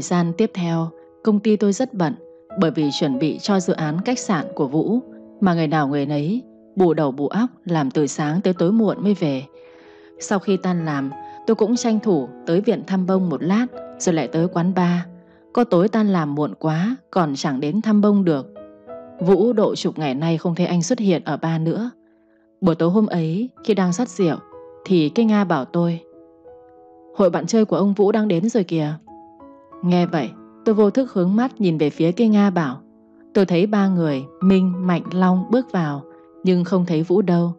Thời gian tiếp theo, công ty tôi rất bận bởi vì chuẩn bị cho dự án khách sạn của Vũ mà ngày nào người nấy bù đầu bù óc làm từ sáng tới tối muộn mới về. Sau khi tan làm, tôi cũng tranh thủ tới viện thăm bông một lát rồi lại tới quán bar. Có tối tan làm muộn quá còn chẳng đến thăm bông được. Vũ độ chục ngày nay không thấy anh xuất hiện ở ba nữa. Buổi tối hôm ấy khi đang rót rượu thì cái Nga bảo tôi Hội bạn chơi của ông Vũ đang đến rồi kìa. Nghe vậy, tôi vô thức hướng mắt nhìn về phía cây Nga bảo Tôi thấy ba người, Minh, Mạnh, Long bước vào nhưng không thấy Vũ đâu.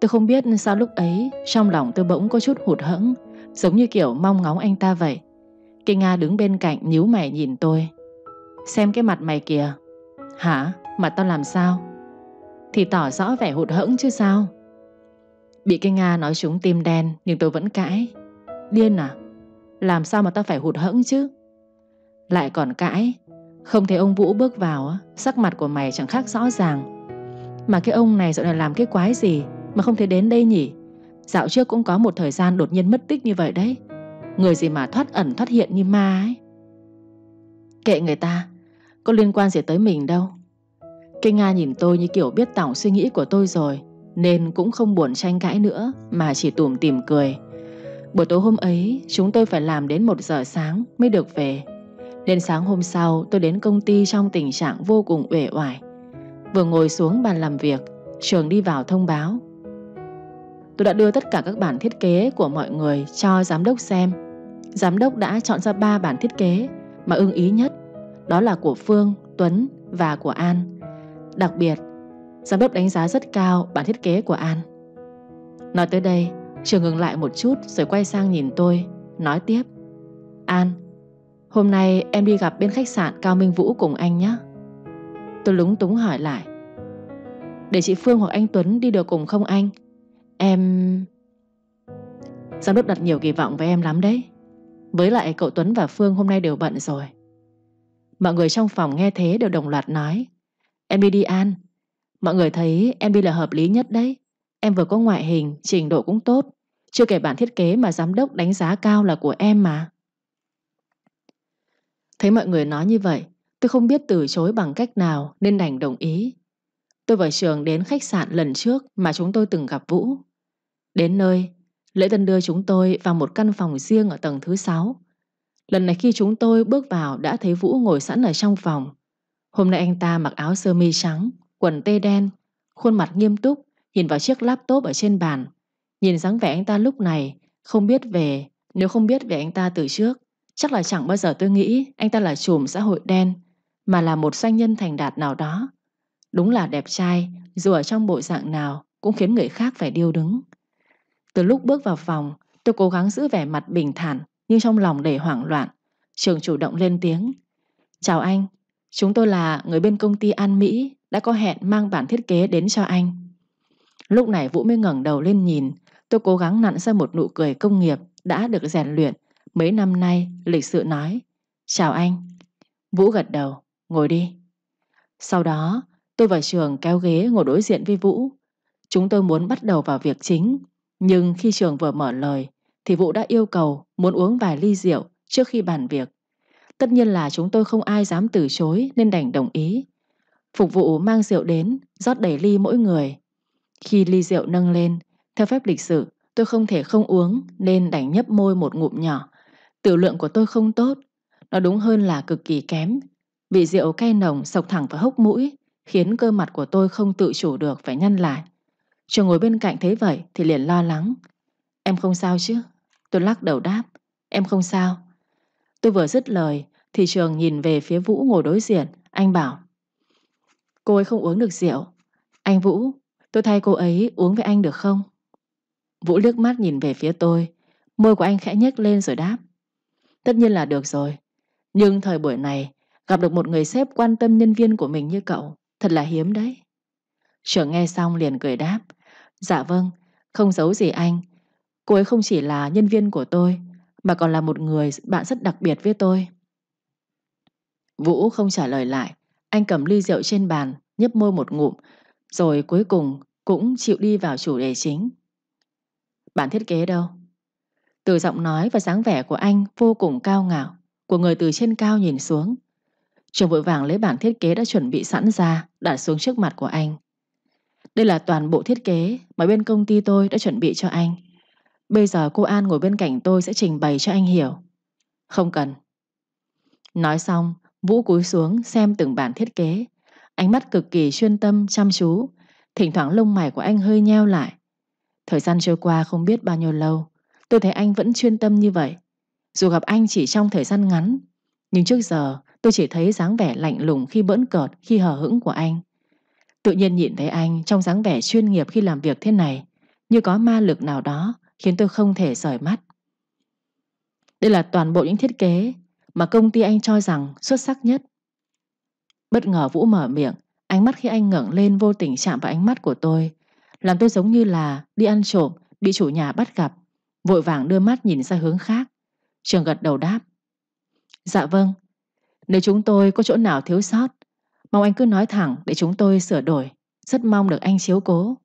Tôi không biết sao lúc ấy trong lòng tôi bỗng có chút hụt hẫng giống như kiểu mong ngóng anh ta vậy. Cây Nga đứng bên cạnh nhíu mày nhìn tôi. Xem cái mặt mày kìa. Hả? Mặt tao làm sao? Thì tỏ rõ vẻ hụt hẫng chứ sao? Bị cây Nga nói trúng tim đen nhưng tôi vẫn cãi. Điên à? Làm sao mà tao phải hụt hẫng chứ? Lại còn cãi. Không thấy ông Vũ bước vào, sắc mặt của mày chẳng khác rõ ràng. Mà cái ông này dạo này làm cái quái gì mà không thể đến đây nhỉ? Dạo trước cũng có một thời gian đột nhiên mất tích như vậy đấy. Người gì mà thoát ẩn thoát hiện như ma ấy. Kệ người ta, có liên quan gì tới mình đâu. cái Nga nhìn tôi như kiểu biết tổng suy nghĩ của tôi rồi Nên cũng không buồn tranh cãi nữa Mà chỉ tủm tìm cười Buổi tối hôm ấy chúng tôi phải làm đến 1 giờ sáng mới được về Đến sáng hôm sau tôi đến công ty trong tình trạng vô cùng uể oải. Vừa ngồi xuống bàn làm việc Trường đi vào thông báo. Tôi đã đưa tất cả các bản thiết kế của mọi người cho giám đốc xem. Giám đốc đã chọn ra 3 bản thiết kế mà ưng ý nhất. Đó là của Phương, Tuấn và của An. Đặc biệt, giám đốc đánh giá rất cao bản thiết kế của An. Nói tới đây, Trường ngừng lại một chút rồi quay sang nhìn tôi, nói tiếp. An, hôm nay em đi gặp bên khách sạn Cao Minh Vũ cùng anh nhé. Tôi lúng túng hỏi lại. Để chị Phương hoặc anh Tuấn đi được cùng không anh? Em... Giám đốc đặt nhiều kỳ vọng với em lắm đấy. Với lại cậu Tuấn và Phương hôm nay đều bận rồi. Mọi người trong phòng nghe thế đều đồng loạt nói Em đi đi An Mọi người thấy em đi là hợp lý nhất đấy Em vừa có ngoại hình, trình độ cũng tốt Chưa kể bản thiết kế mà giám đốc đánh giá cao là của em mà Thấy mọi người nói như vậy Tôi không biết từ chối bằng cách nào Nên đành đồng ý. Tôi và Trường đến khách sạn lần trước Mà chúng tôi từng gặp Vũ. Đến nơi Lễ Tân đưa chúng tôi vào một căn phòng riêng ở tầng thứ 6 Lần này khi chúng tôi bước vào Đã thấy Vũ ngồi sẵn ở trong phòng. Hôm nay anh ta mặc áo sơ mi trắng, quần tê đen, khuôn mặt nghiêm túc, nhìn vào chiếc laptop ở trên bàn. Nhìn dáng vẻ anh ta lúc này, không biết về, nếu không biết về anh ta từ trước, chắc là chẳng bao giờ tôi nghĩ anh ta là chùm xã hội đen, mà là một doanh nhân thành đạt nào đó. Đúng là đẹp trai, dù ở trong bộ dạng nào cũng khiến người khác phải điêu đứng. Từ lúc bước vào phòng, tôi cố gắng giữ vẻ mặt bình thản, nhưng trong lòng đầy hoảng loạn. Trường chủ động lên tiếng. Chào anh, Chúng tôi là người bên công ty An Mỹ đã có hẹn mang bản thiết kế đến cho anh. Lúc này Vũ mới ngẩng đầu lên nhìn, tôi cố gắng nặn ra một nụ cười công nghiệp đã được rèn luyện mấy năm nay, lịch sự nói. Chào anh. Vũ gật đầu, ngồi đi. Sau đó, tôi và Trường kéo ghế ngồi đối diện với Vũ. Chúng tôi muốn bắt đầu vào việc chính, nhưng khi Trường vừa mở lời, thì Vũ đã yêu cầu muốn uống vài ly rượu trước khi bàn việc. Tất nhiên là chúng tôi không ai dám từ chối nên đành đồng ý. Phục vụ mang rượu đến, rót đầy ly mỗi người. Khi ly rượu nâng lên, theo phép lịch sử tôi không thể không uống nên đành nhấp môi một ngụm nhỏ. Tiểu lượng của tôi không tốt, nó đúng hơn là cực kỳ kém. Vị rượu cay nồng sộc thẳng vào hốc mũi, khiến cơ mặt của tôi không tự chủ được phải nhăn lại. Trường ngồi bên cạnh thấy vậy thì liền lo lắng. Em không sao chứ? Tôi lắc đầu đáp. Em không sao. Tôi vừa dứt lời thì Trường nhìn về phía Vũ ngồi đối diện Anh bảo Cô ấy không uống được rượu Anh Vũ, tôi thay cô ấy uống với anh được không? Vũ liếc mắt nhìn về phía tôi Môi của anh khẽ nhếch lên rồi đáp Tất nhiên là được rồi. Nhưng thời buổi này Gặp được một người sếp quan tâm nhân viên của mình như cậu Thật là hiếm đấy. Trưởng nghe xong liền cười đáp Dạ vâng, không giấu gì anh. Cô ấy không chỉ là nhân viên của tôi Mà còn là một người bạn rất đặc biệt với tôi. Vũ không trả lời lại Anh cầm ly rượu trên bàn Nhấp môi một ngụm Rồi cuối cùng cũng chịu đi vào chủ đề chính. Bản thiết kế đâu? Từ giọng nói và dáng vẻ của anh vô cùng cao ngạo của người từ trên cao nhìn xuống. Trường vội vàng lấy bản thiết kế đã chuẩn bị sẵn ra, đặt xuống trước mặt của anh. Đây là toàn bộ thiết kế mà bên công ty tôi đã chuẩn bị cho anh. Bây giờ cô An ngồi bên cạnh tôi sẽ trình bày cho anh hiểu. Không cần. Nói xong, Vũ cúi xuống xem từng bản thiết kế. Ánh mắt cực kỳ chuyên tâm, chăm chú. Thỉnh thoảng lông mày của anh hơi nheo lại. Thời gian trôi qua không biết bao nhiêu lâu. Tôi thấy anh vẫn chuyên tâm như vậy. Dù gặp anh chỉ trong thời gian ngắn, nhưng trước giờ tôi chỉ thấy dáng vẻ lạnh lùng khi bỡn cợt, khi hờ hững của anh. Tự nhiên nhìn thấy anh trong dáng vẻ chuyên nghiệp khi làm việc thế này, như có ma lực nào đó khiến tôi không thể rời mắt. Đây là toàn bộ những thiết kế mà công ty anh cho rằng xuất sắc nhất. Bất ngờ Vũ mở miệng, ánh mắt khi anh ngẩng lên vô tình chạm vào ánh mắt của tôi, làm tôi giống như là đi ăn trộm, bị chủ nhà bắt gặp, vội vàng đưa mắt nhìn ra hướng khác. Trường gật đầu đáp. Dạ vâng, nếu chúng tôi có chỗ nào thiếu sót, mong anh cứ nói thẳng để chúng tôi sửa đổi, rất mong được anh chiếu cố.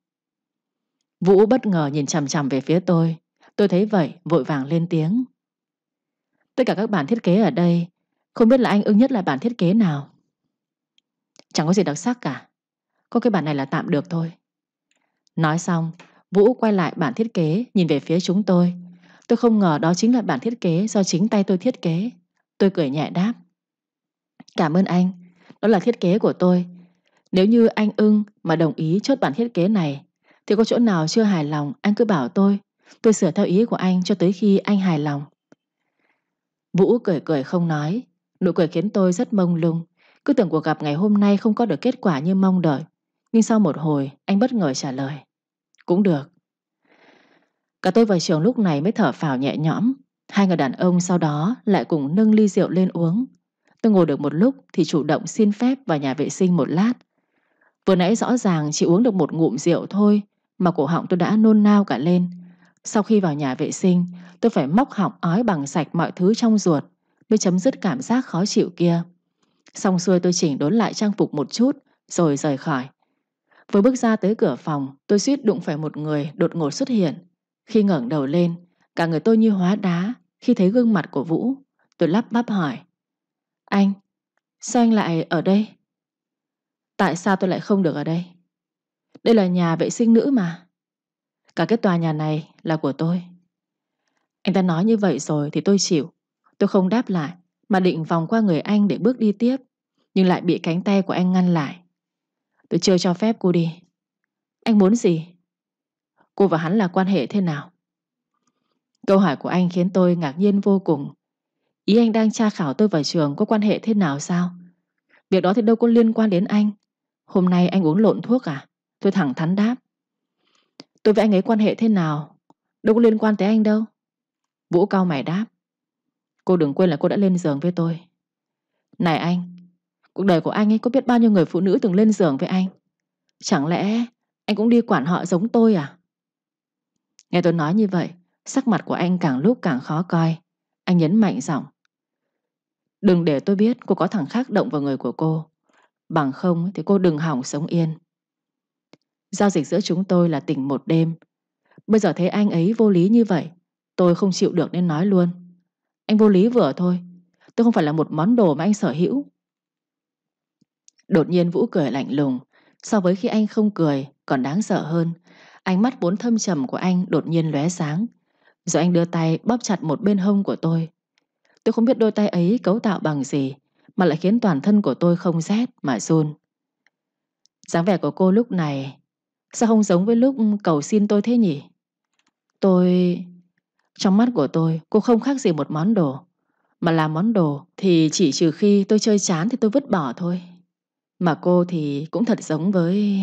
Vũ bất ngờ nhìn chằm chằm về phía tôi, tôi thấy vậy vội vàng lên tiếng. Tất cả các bản thiết kế ở đây, không biết là anh ưng nhất là bản thiết kế nào. Chẳng có gì đặc sắc cả, có cái bản này là tạm được thôi. Nói xong, Vũ quay lại bản thiết kế nhìn về phía chúng tôi. Tôi không ngờ đó chính là bản thiết kế do chính tay tôi thiết kế. Tôi cười nhẹ đáp. Cảm ơn anh, đó là thiết kế của tôi. Nếu như anh ưng mà đồng ý chốt bản thiết kế này, thì có chỗ nào chưa hài lòng anh cứ bảo tôi. Tôi sửa theo ý của anh cho tới khi anh hài lòng. Vũ cười cười không nói. Nụ cười khiến tôi rất mông lung. Cứ tưởng cuộc gặp ngày hôm nay không có được kết quả như mong đợi. Nhưng sau một hồi, anh bất ngờ trả lời. Cũng được. Cả tôi và Trường lúc này mới thở phào nhẹ nhõm. Hai người đàn ông sau đó lại cùng nâng ly rượu lên uống. Tôi ngồi được một lúc thì chủ động xin phép vào nhà vệ sinh một lát. Vừa nãy rõ ràng chỉ uống được một ngụm rượu thôi mà cổ họng tôi đã nôn nao cả lên. Sau khi vào nhà vệ sinh, tôi phải móc họng ói bằng sạch mọi thứ trong ruột mới chấm dứt cảm giác khó chịu kia. Xong xuôi tôi chỉnh đốn lại trang phục một chút rồi rời khỏi. Vừa bước ra tới cửa phòng, tôi suýt đụng phải một người đột ngột xuất hiện. Khi ngẩng đầu lên, cả người tôi như hóa đá khi thấy gương mặt của Vũ. Tôi lắp bắp hỏi. Anh, sao anh lại ở đây? Tại sao tôi lại không được ở đây? Đây là nhà vệ sinh nữ mà. Cả cái tòa nhà này là của tôi. Anh ta nói như vậy rồi thì tôi chịu. Tôi không đáp lại, mà định vòng qua người anh để bước đi tiếp, nhưng lại bị cánh tay của anh ngăn lại. Tôi chưa cho phép cô đi. Anh muốn gì? Cô và hắn là quan hệ thế nào? Câu hỏi của anh khiến tôi ngạc nhiên vô cùng. Ý anh đang tra khảo tôi vào trường có quan hệ thế nào sao? Việc đó thì đâu có liên quan đến anh. Hôm nay anh uống lộn thuốc à? Tôi thẳng thắn đáp. Tôi với anh ấy quan hệ thế nào? Đâu có liên quan tới anh đâu. Vũ cao mày đáp. Cô đừng quên là cô đã lên giường với tôi. Này anh, cuộc đời của anh ấy có biết bao nhiêu người phụ nữ từng lên giường với anh? Chẳng lẽ anh cũng đi quản họ giống tôi à? Nghe tôi nói như vậy, sắc mặt của anh càng lúc càng khó coi. Anh nhấn mạnh giọng. Đừng để tôi biết cô có thằng khác động vào người của cô. Bằng không thì cô đừng hỏng sống yên. Giao dịch giữa chúng tôi là tình một đêm. Bây giờ thấy anh ấy vô lý như vậy, tôi không chịu được nên nói luôn. Anh vô lý vừa thôi, tôi không phải là một món đồ mà anh sở hữu. Đột nhiên Vũ cười lạnh lùng, so với khi anh không cười còn đáng sợ hơn. Ánh mắt vốn thâm trầm của anh đột nhiên lóe sáng. Rồi anh đưa tay bóp chặt một bên hông của tôi. Tôi không biết đôi tay ấy cấu tạo bằng gì, mà lại khiến toàn thân của tôi không rét mà run. dáng vẻ của cô lúc này sao không giống với lúc cầu xin tôi thế nhỉ? Tôi... Trong mắt của tôi, cô không khác gì một món đồ. Mà là món đồ thì chỉ trừ khi tôi chơi chán thì tôi vứt bỏ thôi. Mà cô thì cũng thật giống với...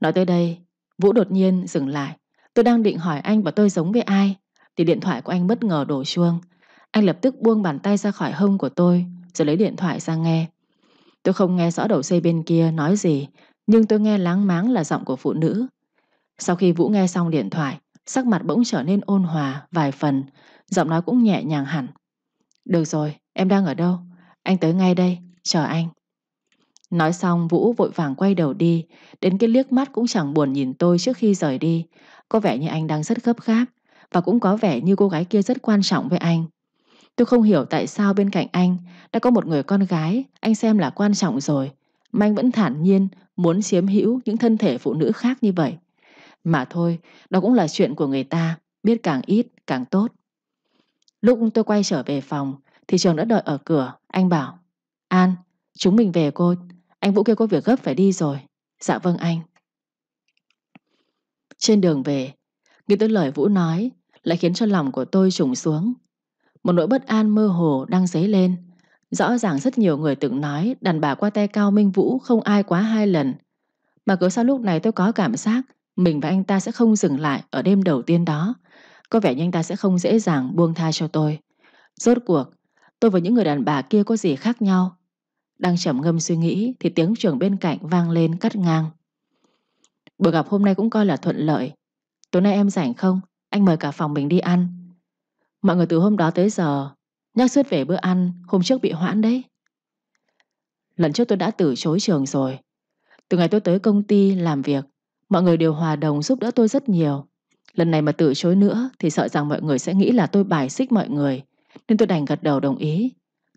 Nói tới đây, Vũ đột nhiên dừng lại. Tôi đang định hỏi anh và tôi giống với ai thì điện thoại của anh bất ngờ đổ chuông. Anh lập tức buông bàn tay ra khỏi hông của tôi rồi lấy điện thoại ra nghe. Tôi không nghe rõ đầu dây bên kia nói gì nhưng tôi nghe láng máng là giọng của phụ nữ. Sau khi Vũ nghe xong điện thoại sắc mặt bỗng trở nên ôn hòa vài phần giọng nói cũng nhẹ nhàng hẳn. Được rồi, em đang ở đâu? Anh tới ngay đây, chờ anh. Nói xong Vũ vội vàng quay đầu đi Đến cái liếc mắt cũng chẳng buồn nhìn tôi trước khi rời đi Có vẻ như anh đang rất gấp gáp Và cũng có vẻ như cô gái kia rất quan trọng với anh Tôi không hiểu tại sao bên cạnh anh đã có một người con gái anh xem là quan trọng rồi mà anh vẫn thản nhiên muốn chiếm hữu những thân thể phụ nữ khác như vậy. Mà thôi, đó cũng là chuyện của người ta, biết càng ít càng tốt. Lúc tôi quay trở về phòng thì trường đã đợi ở cửa, anh bảo An, chúng mình về cô, anh Vũ kia có việc gấp phải đi rồi. Dạ vâng anh. Trên đường về, nghĩ tới lời Vũ nói lại khiến cho lòng của tôi trùng xuống. Một nỗi bất an mơ hồ đang dấy lên. Rõ ràng rất nhiều người từng nói đàn bà qua tay cao Minh Vũ không ai quá hai lần. Mà cứ sau lúc này tôi có cảm giác mình và anh ta sẽ không dừng lại ở đêm đầu tiên đó. Có vẻ như anh ta sẽ không dễ dàng buông tha cho tôi. Rốt cuộc, tôi và những người đàn bà kia có gì khác nhau? Đang trầm ngâm suy nghĩ thì tiếng trưởng bên cạnh vang lên cắt ngang. Buổi gặp hôm nay cũng coi là thuận lợi. Tối nay em rảnh không? Anh mời cả phòng mình đi ăn. Mọi người từ hôm đó tới giờ nhắc suốt về bữa ăn hôm trước bị hoãn đấy. Lần trước tôi đã từ chối trường rồi. Từ ngày tôi tới công ty làm việc, mọi người đều hòa đồng giúp đỡ tôi rất nhiều. Lần này mà từ chối nữa thì sợ rằng mọi người sẽ nghĩ là tôi bài xích mọi người, nên tôi đành gật đầu đồng ý.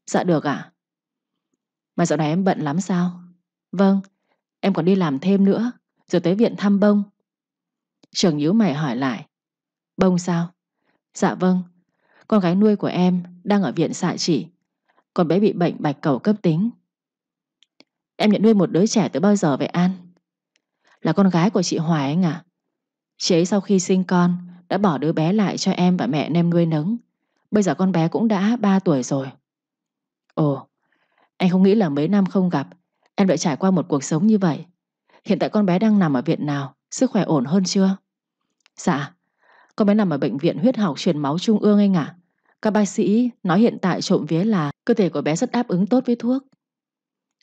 Dạ được ạ. Mà dạo này em bận lắm sao? Vâng, em còn đi làm thêm nữa, rồi tới viện thăm bông. Trường nhíu mày hỏi lại. Bông sao? Dạ vâng, con gái nuôi của em đang ở viện xạ trị, còn bé bị bệnh bạch cầu cấp tính. Em nhận nuôi một đứa trẻ từ bao giờ vậy An? Là con gái của chị Hoài anh à? Chị ấy sau khi sinh con đã bỏ đứa bé lại cho em và mẹ em nuôi nấng. Bây giờ con bé cũng đã 3 tuổi rồi. Ồ, anh không nghĩ là mấy năm không gặp em đã trải qua một cuộc sống như vậy. Hiện tại con bé đang nằm ở viện nào? Sức khỏe ổn hơn chưa? Dạ, con bé nằm ở bệnh viện huyết học truyền máu trung ương anh ạ. Các bác sĩ nói hiện tại trộm vía là cơ thể của bé rất đáp ứng tốt với thuốc.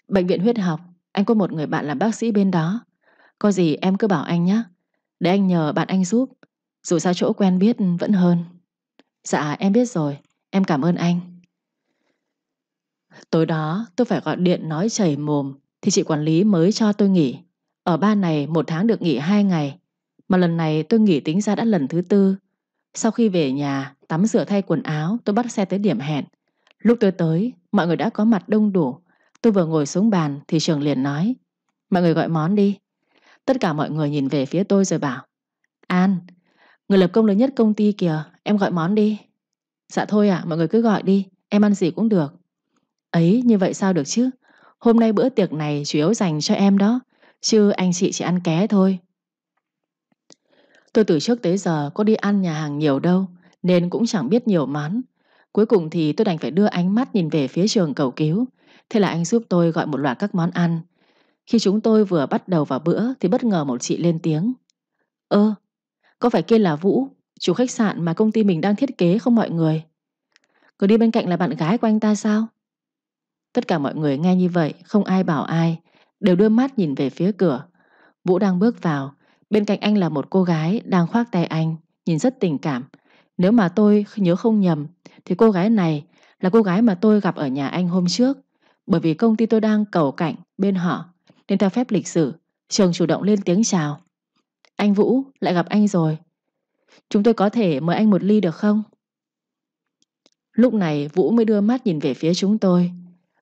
Bệnh viện huyết học, anh có một người bạn làm bác sĩ bên đó. Có gì em cứ bảo anh nhé. Để anh nhờ bạn anh giúp. Dù sao chỗ quen biết vẫn hơn. Dạ em biết rồi, em cảm ơn anh. Tối đó tôi phải gọi điện nói chảy mồm thì chị quản lý mới cho tôi nghỉ. Ở ba này một tháng được nghỉ hai ngày. Mà lần này tôi nghỉ tính ra đã lần thứ tư. Sau khi về nhà, tắm rửa thay quần áo, tôi bắt xe tới điểm hẹn. Lúc tôi tới, mọi người đã có mặt đông đủ. Tôi vừa ngồi xuống bàn thì trường liền nói. Mọi người gọi món đi. Tất cả mọi người nhìn về phía tôi rồi bảo. An, người lập công lớn nhất công ty kìa, em gọi món đi. Dạ thôi ạ, mọi người cứ gọi đi, em ăn gì cũng được. Ấy, như vậy sao được chứ? Hôm nay bữa tiệc này chủ yếu dành cho em đó, chứ anh chị chỉ ăn ké thôi. Tôi từ trước tới giờ có đi ăn nhà hàng nhiều đâu, nên cũng chẳng biết nhiều món. Cuối cùng thì tôi đành phải đưa ánh mắt nhìn về phía trường cầu cứu. Thế là anh giúp tôi gọi một loạt các món ăn. Khi chúng tôi vừa bắt đầu vào bữa thì bất ngờ một chị lên tiếng. Ơ, có phải kia là Vũ, chủ khách sạn mà công ty mình đang thiết kế không mọi người? Cứ đi bên cạnh là bạn gái của anh ta sao? Tất cả mọi người nghe như vậy, không ai bảo ai, đều đưa mắt nhìn về phía cửa. Vũ đang bước vào, bên cạnh anh là một cô gái đang khoác tay anh, nhìn rất tình cảm. Nếu mà tôi nhớ không nhầm, thì cô gái này là cô gái mà tôi gặp ở nhà anh hôm trước. Bởi vì công ty tôi đang cầu cạnh bên họ, nên theo phép lịch sử, Trường chủ động lên tiếng chào. Anh Vũ, lại gặp anh rồi. Chúng tôi có thể mời anh một ly được không? Lúc này Vũ mới đưa mắt nhìn về phía chúng tôi.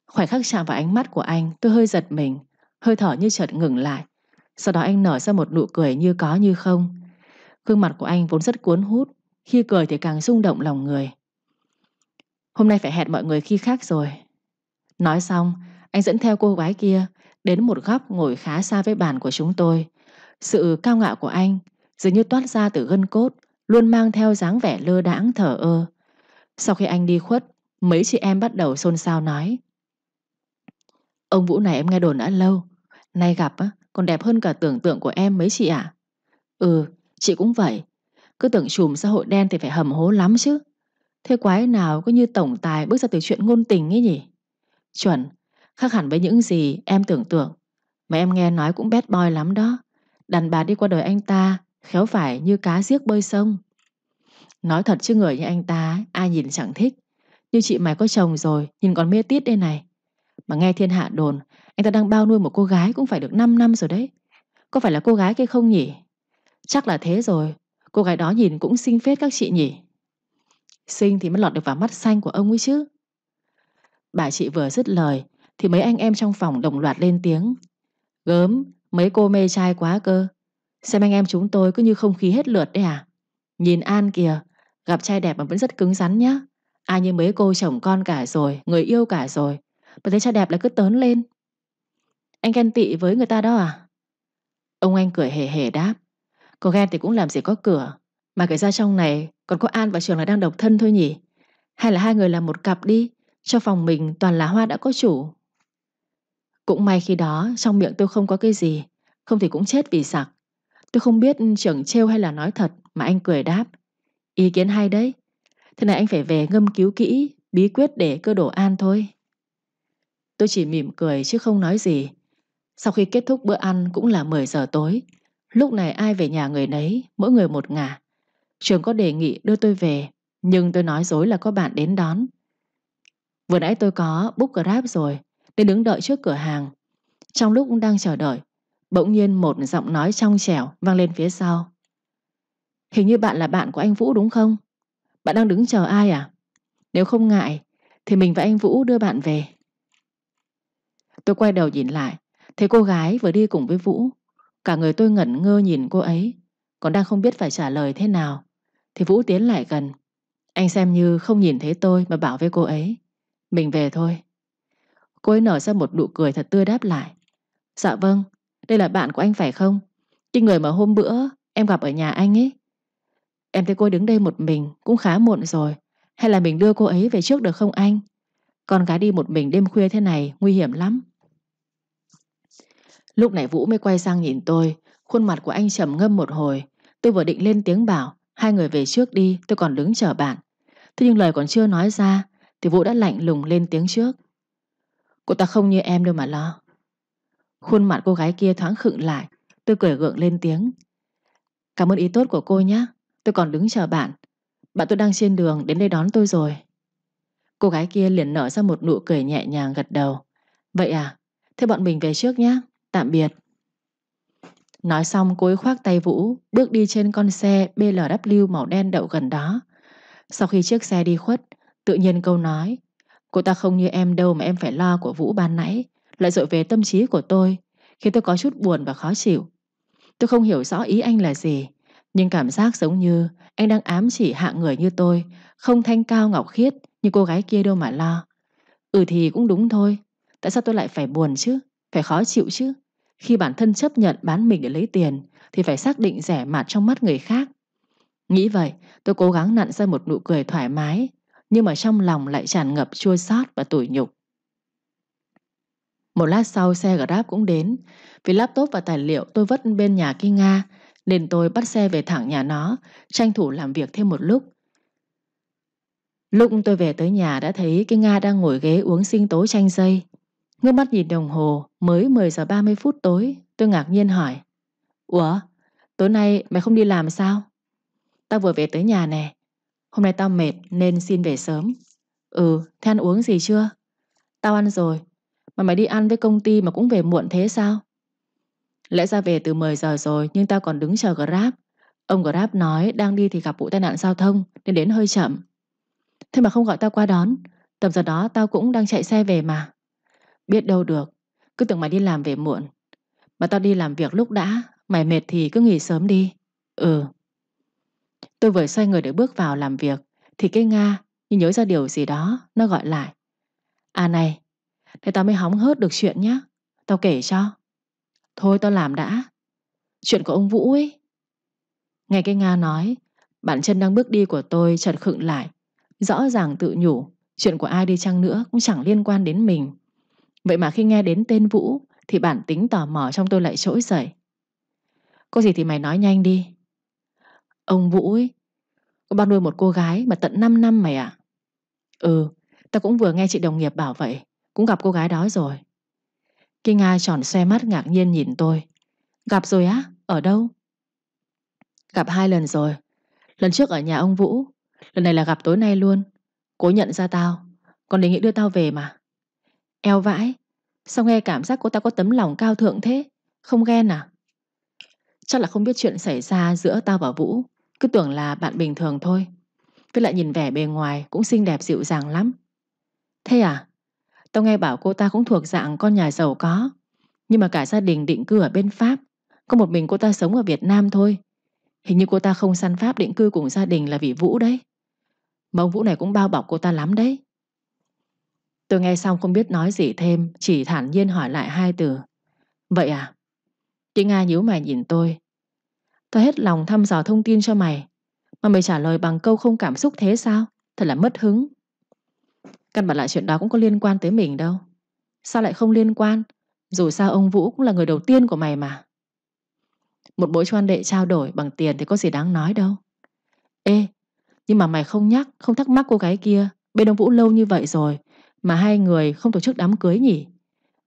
Khoảnh khắc chạm vào ánh mắt của anh tôi hơi giật mình, hơi thở như chợt ngừng lại. Sau đó anh nở ra một nụ cười như có như không. Gương mặt của anh vốn rất cuốn hút, khi cười thì càng rung động lòng người. Hôm nay phải hẹn mọi người khi khác rồi. Nói xong, anh dẫn theo cô gái kia đến một góc ngồi khá xa với bàn của chúng tôi. Sự cao ngạo của anh dường như toát ra từ gân cốt, luôn mang theo dáng vẻ lơ đãng thở ơ. Sau khi anh đi khuất, mấy chị em bắt đầu xôn xao nói. Ông Vũ này em nghe đồn đã lâu Nay gặp á, còn đẹp hơn cả tưởng tượng của em mấy chị ạ. Ừ, chị cũng vậy. Cứ tưởng chùm xã hội đen thì phải hầm hố lắm chứ. Thế quái nào có như tổng tài bước ra từ chuyện ngôn tình ấy nhỉ? Chuẩn Khác hẳn với những gì em tưởng tượng. Mà em nghe nói cũng bad boy lắm đó. Đàn bà đi qua đời anh ta Khéo phải như cá giếc bơi sông. Nói thật chứ người như anh ta Ai nhìn chẳng thích. Như chị mày có chồng rồi Nhìn còn mê tít đây này mà nghe thiên hạ đồn, Anh ta đang bao nuôi một cô gái cũng phải được 5 năm rồi đấy. Có phải là cô gái kia không nhỉ? Chắc là thế rồi, Cô gái đó nhìn cũng xinh phết các chị nhỉ. Xinh thì mới lọt được vào mắt xanh của ông ấy chứ. Bà chị vừa dứt lời Thì mấy anh em trong phòng đồng loạt lên tiếng. Gớm, Mấy cô mê trai quá cơ. Xem anh em chúng tôi cứ như không khí hết lượt đấy à. Nhìn An kìa, Gặp trai đẹp mà vẫn rất cứng rắn nhá. Ai như mấy cô chồng con cả rồi, Người yêu cả rồi. Mà thấy cha đẹp là cứ tớn lên. Anh ghen tị với người ta đó à? Ông anh cười hề hề đáp. Có ghen thì cũng làm gì có cửa. Mà kể ra trong này Còn có An và Trường là đang độc thân thôi nhỉ? Hay là hai người làm một cặp đi, Cho phòng mình toàn là hoa đã có chủ? Cũng may khi đó, Trong miệng tôi không có cái gì, Không thì cũng chết vì sặc Tôi không biết trưởng trêu hay là nói thật, Mà anh cười đáp. Ý kiến hay đấy. Thế này anh phải về ngâm cứu kỹ, Bí quyết để cơ đồ an thôi. Tôi chỉ mỉm cười chứ không nói gì Sau khi kết thúc bữa ăn Cũng là 10 giờ tối Lúc này ai về nhà người nấy Mỗi người một ngả Trường có đề nghị đưa tôi về Nhưng tôi nói dối là có bạn đến đón Vừa nãy tôi có book Grab rồi Nên đứng đợi trước cửa hàng Trong lúc đang chờ đợi Bỗng nhiên một giọng nói trong trẻo vang lên phía sau. Hình như bạn là bạn của anh Vũ đúng không? Bạn đang đứng chờ ai à? Nếu không ngại, thì mình và anh Vũ đưa bạn về. Tôi quay đầu nhìn lại, thấy cô gái vừa đi cùng với Vũ. Cả người tôi ngẩn ngơ nhìn cô ấy, còn đang không biết phải trả lời thế nào. Thì Vũ tiến lại gần. Anh xem như không nhìn thấy tôi mà bảo với cô ấy. Mình về thôi. Cô ấy nở ra một nụ cười thật tươi đáp lại. Dạ vâng, đây là bạn của anh phải không? Cái người mà hôm bữa em gặp ở nhà anh ấy. Em thấy cô đứng đây một mình cũng khá muộn rồi. Hay là mình đưa cô ấy về trước được không anh? Con gái đi một mình đêm khuya thế này nguy hiểm lắm. Lúc này Vũ mới quay sang nhìn tôi. Khuôn mặt của anh trầm ngâm một hồi. Tôi vừa định lên tiếng bảo, hai người về trước đi, tôi còn đứng chờ bạn. Thế nhưng lời còn chưa nói ra, thì Vũ đã lạnh lùng lên tiếng trước. Cô ta không như em đâu mà lo. Khuôn mặt cô gái kia thoáng khựng lại, Tôi cười gượng lên tiếng Cảm ơn ý tốt của cô nhé, Tôi còn đứng chờ bạn Bạn tôi đang trên đường đến đây đón tôi rồi Cô gái kia liền nở ra một nụ cười nhẹ nhàng gật đầu Vậy à Thế bọn mình về trước nhé Tạm biệt Nói xong cô ấy khoác tay Vũ Bước đi trên con xe BLW màu đen đậu gần đó Sau khi chiếc xe đi khuất Tự nhiên câu nói Cô ta không như em đâu mà em phải lo của Vũ ban nãy lại dội về tâm trí của tôi, khiến tôi có chút buồn và khó chịu. Tôi không hiểu rõ ý anh là gì, nhưng cảm giác giống như anh đang ám chỉ hạng người như tôi, không thanh cao ngọc khiết như cô gái kia đâu mà lo. Ừ thì cũng đúng thôi, tại sao tôi lại phải buồn chứ, phải khó chịu chứ? Khi bản thân chấp nhận bán mình để lấy tiền, thì phải xác định rẻ mạt trong mắt người khác. Nghĩ vậy, tôi cố gắng nặn ra một nụ cười thoải mái, nhưng mà trong lòng lại tràn ngập chua xót và tủi nhục. Một lát sau xe Grab cũng đến. Vì laptop và tài liệu tôi vất bên nhà Kinh Nga nên tôi bắt xe về thẳng nhà nó, tranh thủ làm việc thêm một lúc. Lúc tôi về tới nhà đã thấy cái Nga đang ngồi ghế uống sinh tố chanh dây. Ngước mắt nhìn đồng hồ, mới 10 giờ 30 phút tối, tôi ngạc nhiên hỏi. Ủa, tối nay mày không đi làm sao? Tao vừa về tới nhà nè. Hôm nay tao mệt nên xin về sớm. Ừ, thế ăn uống gì chưa? Tao ăn rồi, mà mày đi ăn với công ty mà cũng về muộn thế sao? Lẽ ra về từ 10 giờ rồi nhưng tao còn đứng chờ Grab. Ông Grab nói đang đi thì gặp vụ tai nạn giao thông nên đến hơi chậm. Thế mà không gọi tao qua đón. Tầm giờ đó tao cũng đang chạy xe về mà. Biết đâu được. Cứ tưởng mày đi làm về muộn. Mà tao đi làm việc lúc đã. Mày mệt thì cứ nghỉ sớm đi. Ừ. Tôi vừa xoay người để bước vào làm việc thì cái Nga như nhớ ra điều gì đó nó gọi lại. À này, Thế tao mới hóng hớt được chuyện nhá Tao kể cho Thôi tao làm đã Chuyện của ông Vũ ấy Nghe cái Nga nói bạn chân đang bước đi của tôi chợt khựng lại Rõ ràng tự nhủ Chuyện của ai đi chăng nữa cũng chẳng liên quan đến mình Vậy mà khi nghe đến tên Vũ, Thì bản tính tò mò trong tôi lại trỗi dậy. Có gì thì mày nói nhanh đi. Ông Vũ ấy, Có bao nuôi một cô gái mà tận 5 năm mày ạ? Ừ Tao cũng vừa nghe chị đồng nghiệp bảo vậy, cũng gặp cô gái đó rồi. Kinh Nga tròn xe mắt ngạc nhiên nhìn tôi. Gặp rồi á? Ở đâu? Gặp hai lần rồi. Lần trước ở nhà ông Vũ, Lần này là gặp tối nay luôn. Cố nhận ra tao, Còn đề nghị đưa tao về mà. Eo vãi, Sao nghe cảm giác cô ta có tấm lòng cao thượng thế? Không ghen à? Chắc là không biết chuyện xảy ra giữa tao và Vũ. Cứ tưởng là bạn bình thường thôi. Với lại nhìn vẻ bề ngoài Cũng xinh đẹp dịu dàng lắm. Thế à? Tao nghe bảo cô ta cũng thuộc dạng con nhà giàu có. Nhưng mà cả gia đình định cư ở bên Pháp. Có một mình cô ta sống ở Việt Nam thôi. Hình như cô ta không săn Pháp định cư cùng gia đình là vì Vũ đấy. Mà ông Vũ này cũng bao bọc cô ta lắm đấy. Tôi nghe xong không biết nói gì thêm, Chỉ thản nhiên hỏi lại hai từ. Vậy à? Chị Nga nhíu mày nhìn tôi. Tôi hết lòng thăm dò thông tin cho mày, Mà mày trả lời bằng câu không cảm xúc thế sao? Thật là mất hứng. Căn bản lại chuyện đó cũng có liên quan tới mình đâu. Sao lại không liên quan? Dù sao ông Vũ cũng là người đầu tiên của mày mà. Một mối quan đệ trao đổi bằng tiền Thì có gì đáng nói đâu. Ê, Nhưng mà mày không nhắc, Không thắc mắc cô gái kia, Bên ông Vũ lâu như vậy rồi mà hai người không tổ chức đám cưới nhỉ?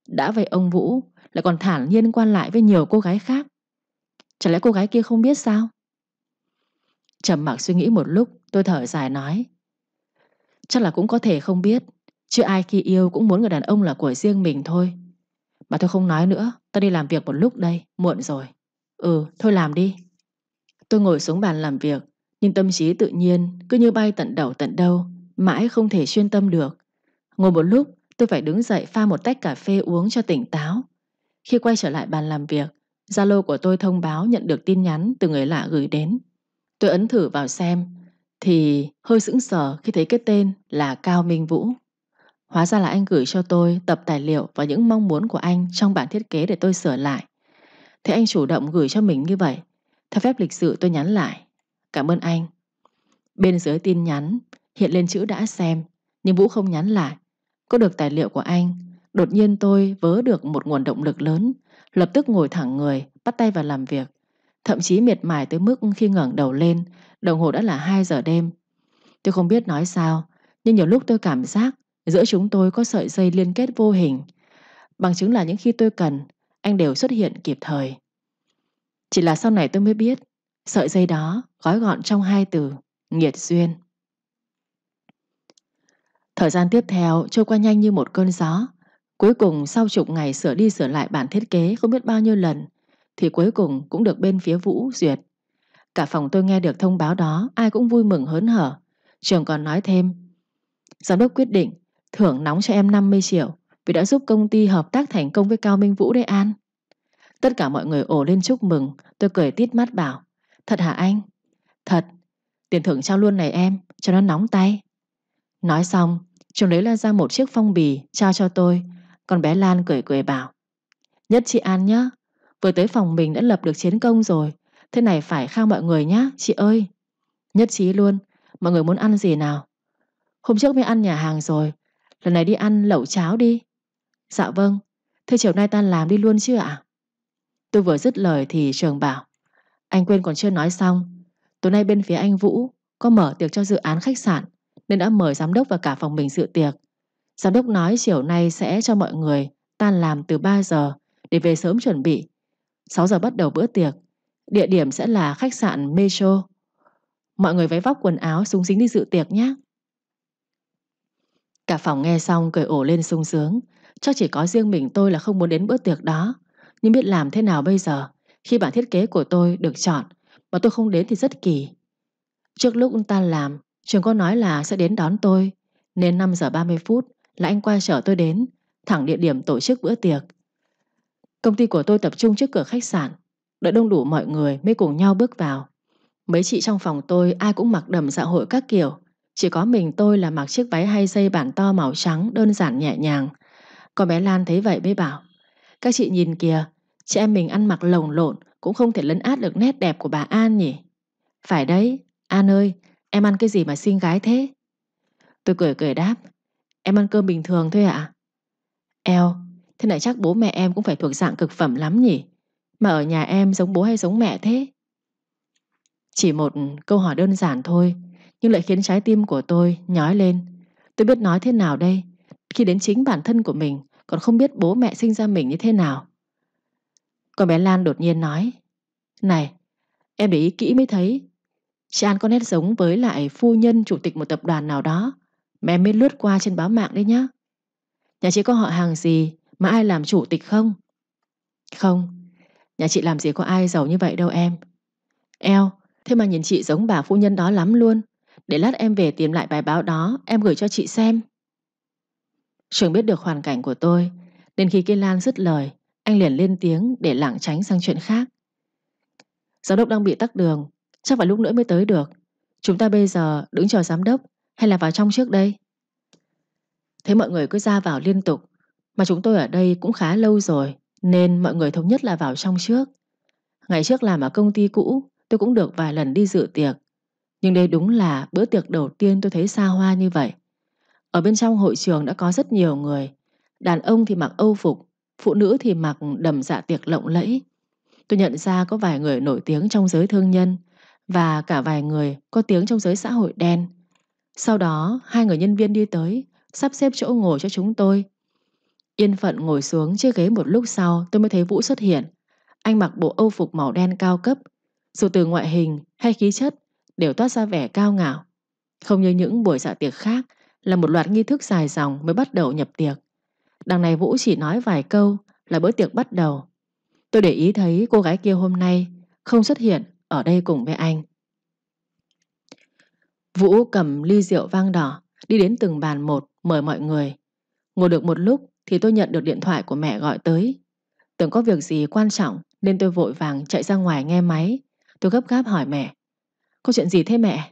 Đã vậy ông Vũ Lại còn thản nhiên quan lại với nhiều cô gái khác. Chả lẽ cô gái kia không biết sao? Trầm mặc suy nghĩ một lúc Tôi thở dài nói. Chắc là cũng có thể không biết Chứ ai khi yêu cũng muốn người đàn ông là của riêng mình thôi. Mà tôi không nói nữa Tao đi làm việc một lúc đây, muộn rồi. Ừ, thôi làm đi. Tôi ngồi xuống bàn làm việc Nhưng tâm trí tự nhiên cứ như bay tận đầu tận đâu Mãi không thể chuyên tâm được. Ngồi một lúc tôi phải đứng dậy pha một tách cà phê uống cho tỉnh táo Khi quay trở lại bàn làm việc Zalo của tôi thông báo nhận được tin nhắn từ người lạ gửi đến Tôi ấn thử vào xem thì hơi sững sờ khi thấy cái tên là Cao Minh Vũ. Hóa ra là anh gửi cho tôi tập tài liệu và những mong muốn của anh trong bản thiết kế để tôi sửa lại. Thế anh chủ động gửi cho mình như vậy. Theo phép lịch sự tôi nhắn lại. Cảm ơn anh. Bên dưới tin nhắn hiện lên chữ đã xem, nhưng Vũ không nhắn lại. Có được tài liệu của anh, đột nhiên tôi vớ được một nguồn động lực lớn, lập tức ngồi thẳng người, bắt tay vào làm việc. Thậm chí miệt mài tới mức khi ngẩng đầu lên Đồng hồ đã là 2 giờ đêm. Tôi không biết nói sao Nhưng nhiều lúc tôi cảm giác Giữa chúng tôi có sợi dây liên kết vô hình. Bằng chứng là những khi tôi cần Anh đều xuất hiện kịp thời. Chỉ là sau này tôi mới biết Sợi dây đó gói gọn trong hai từ Nghiệt duyên. Thời gian tiếp theo, trôi qua nhanh như một cơn gió. Cuối cùng, sau chục ngày sửa đi sửa lại bản thiết kế không biết bao nhiêu lần, Thì cuối cùng cũng được bên phía Vũ duyệt. Cả phòng tôi nghe được thông báo đó, Ai cũng vui mừng hớn hở. Trường còn nói thêm, Giám đốc quyết định thưởng nóng cho em 50 triệu Vì đã giúp công ty hợp tác thành công với Cao Minh Vũ đấy An. Tất cả mọi người ổ lên chúc mừng. Tôi cười tít mắt bảo, Thật hả anh? Thật. Tiền thưởng trao luôn này em, Cho nó nóng tay. Nói xong Trường lấy ra ra một chiếc phong bì Trao cho tôi Còn bé Lan cười cười bảo Nhất chị An nhá Vừa tới phòng mình đã lập được chiến công rồi Thế này phải khao mọi người nhá, chị ơi. Nhất trí luôn, mọi người muốn ăn gì nào? Hôm trước mới ăn nhà hàng rồi, lần này đi ăn lẩu cháo đi. Dạ vâng, thế chiều nay tan làm đi luôn chứ ạ? Tôi vừa dứt lời thì trường bảo, anh quên còn chưa nói xong. Tối nay bên phía anh Vũ có mở tiệc cho dự án khách sạn nên đã mời giám đốc và cả phòng mình dự tiệc. Giám đốc nói chiều nay sẽ cho mọi người tan làm từ 3 giờ để về sớm chuẩn bị. 6 giờ bắt đầu bữa tiệc Địa điểm sẽ là khách sạn Metro. Mọi người váy vóc quần áo súng sính đi dự tiệc nhé. Cả phòng nghe xong cười ổ lên sung sướng. Chắc chỉ có riêng mình tôi là không muốn đến bữa tiệc đó. Nhưng biết làm thế nào bây giờ khi bản thiết kế của tôi được chọn mà tôi không đến thì rất kỳ. Trước lúc ta làm, trường có nói là sẽ đến đón tôi. Nên 5 giờ 30 phút là anh qua chở tôi đến, thẳng địa điểm tổ chức bữa tiệc. Công ty của tôi tập trung trước cửa khách sạn Đợi đông đủ mọi người mới cùng nhau bước vào Mấy chị trong phòng tôi ai cũng mặc đầm dạ hội các kiểu Chỉ có mình tôi là mặc chiếc váy hay dây bản to màu trắng đơn giản nhẹ nhàng Con bé Lan thấy vậy mới bảo Các chị nhìn kìa Chị em mình ăn mặc lồng lộn Cũng không thể lấn át được nét đẹp của bà An nhỉ Phải đấy An ơi em ăn cái gì mà xinh gái thế? Tôi cười cười đáp, Em ăn cơm bình thường thôi ạ. Eo, Thế này chắc bố mẹ em cũng phải thuộc dạng cực phẩm lắm nhỉ? Mà ở nhà em giống bố hay giống mẹ thế? Chỉ một câu hỏi đơn giản thôi, Nhưng lại khiến trái tim của tôi nhói lên. Tôi biết nói thế nào đây? Khi đến chính bản thân của mình, Còn không biết bố mẹ sinh ra mình như thế nào. Con bé Lan đột nhiên nói, Này, Em để ý kỹ mới thấy Chị An có nét giống với lại phu nhân chủ tịch một tập đoàn nào đó. Mà em mới lướt qua trên báo mạng đấy nhá. Nhà chị có họ hàng gì Mà ai làm chủ tịch không? Không. Nhà chị làm gì có ai giàu như vậy đâu em. Eo, Thế mà nhìn chị giống bà phu nhân đó lắm luôn. Để lát em về tìm lại bài báo đó, Em gửi cho chị xem. Trường biết được hoàn cảnh của tôi, Nên khi cây Lan dứt lời, Anh liền lên tiếng để lảng tránh sang chuyện khác. Giám đốc đang bị tắc đường Chắc phải lúc nữa mới tới được? Chúng ta bây giờ đứng chờ giám đốc Hay là vào trong trước đây? Thế mọi người cứ ra vào liên tục. Mà chúng tôi ở đây cũng khá lâu rồi, Nên mọi người thống nhất là vào trong trước. Ngày trước làm ở công ty cũ, Tôi cũng được vài lần đi dự tiệc. Nhưng đây đúng là bữa tiệc đầu tiên tôi thấy xa hoa như vậy. Ở bên trong hội trường đã có rất nhiều người. Đàn ông thì mặc âu phục, Phụ nữ thì mặc đầm dạ tiệc lộng lẫy. Tôi nhận ra có vài người nổi tiếng trong giới thương nhân và cả vài người có tiếng trong giới xã hội đen Sau đó hai người nhân viên đi tới Sắp xếp chỗ ngồi cho chúng tôi Yên phận ngồi xuống chiếc ghế một lúc sau tôi mới thấy Vũ xuất hiện anh mặc bộ âu phục màu đen cao cấp, dù từ ngoại hình hay khí chất đều toát ra vẻ cao ngạo. Không như những buổi dạ tiệc khác là một loạt nghi thức dài dòng mới bắt đầu nhập tiệc. Đằng này Vũ chỉ nói vài câu là bữa tiệc bắt đầu. Tôi để ý thấy cô gái kia hôm nay không xuất hiện ở đây cùng với anh. Vũ cầm ly rượu vang đỏ, đi đến từng bàn một, mời mọi người. Ngồi được một lúc thì tôi nhận được điện thoại của mẹ gọi tới. Tưởng có việc gì quan trọng nên tôi vội vàng chạy ra ngoài nghe máy Tôi gấp gáp hỏi mẹ, Có chuyện gì thế mẹ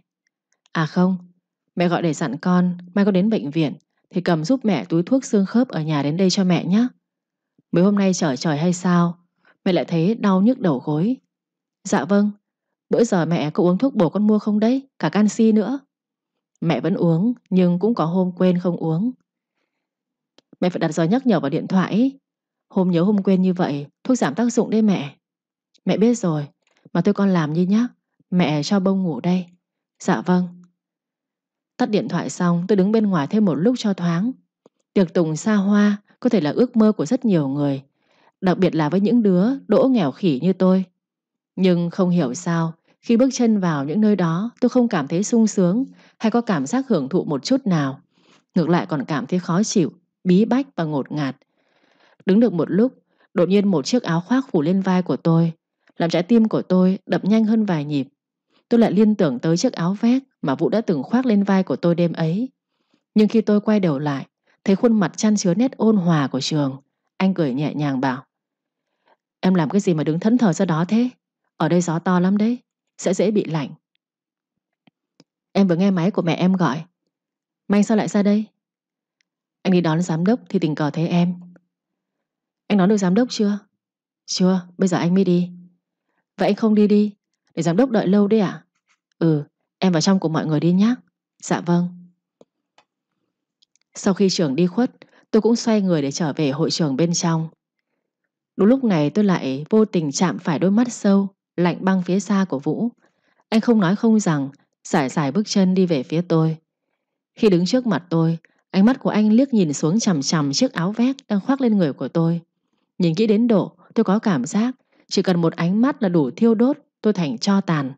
À không, Mẹ gọi để dặn con Mai con đến bệnh viện Thì cầm giúp mẹ túi thuốc xương khớp ở nhà đến đây cho mẹ nhé Mấy hôm nay trở trời hay sao, Mẹ lại thấy đau nhức đầu gối Dạ vâng Bữa giờ mẹ có uống thuốc bổ con mua không đấy? Cả canxi nữa. Mẹ vẫn uống, nhưng cũng có hôm quên không uống. Mẹ phải đặt giờ nhắc nhở vào điện thoại Hôm nhớ hôm quên như vậy, Thuốc giảm tác dụng đấy mẹ. Mẹ biết rồi, Mà tôi con làm như nhá. Mẹ cho bông ngủ đây. Dạ vâng. Tắt điện thoại xong, tôi đứng bên ngoài thêm một lúc cho thoáng. Tiệc tùng xa hoa, Có thể là ước mơ của rất nhiều người, Đặc biệt là với những đứa đỗ nghèo khỉ như tôi. Nhưng không hiểu sao khi bước chân vào những nơi đó Tôi không cảm thấy sung sướng Hay có cảm giác hưởng thụ một chút nào Ngược lại còn cảm thấy khó chịu Bí bách và ngột ngạt Đứng được một lúc, đột nhiên một chiếc áo khoác phủ lên vai của tôi, làm trái tim của tôi đập nhanh hơn vài nhịp. Tôi lại liên tưởng tới chiếc áo vest mà Vũ đã từng khoác lên vai của tôi đêm ấy. Nhưng khi tôi quay đầu lại, thấy khuôn mặt chăn chứa nét ôn hòa của Trường, anh cười nhẹ nhàng bảo Em làm cái gì mà đứng thẫn thờ ra đó thế? Ở đây gió to lắm đấy, sẽ dễ bị lạnh. Em vừa nghe máy của mẹ em gọi. Mà sao lại ra đây? Anh đi đón giám đốc thì tình cờ thấy em anh nói được giám đốc chưa? Chưa, bây giờ anh mới đi. Vậy anh không đi đi, để giám đốc đợi lâu đấy à? Ừ, em vào trong cùng mọi người đi nhé. Dạ vâng. Sau khi trưởng đi khuất, tôi cũng xoay người để trở về hội trường bên trong. Đúng lúc này tôi lại vô tình chạm phải đôi mắt sâu, lạnh băng phía xa của Vũ. Anh không nói không rằng, giải giải bước chân đi về phía tôi. Khi đứng trước mặt tôi, ánh mắt của anh liếc nhìn xuống chằm chằm chiếc áo vest đang khoác lên người của tôi. Nhìn kỹ đến độ tôi có cảm giác Chỉ cần một ánh mắt là đủ thiêu đốt Tôi thành cho tàn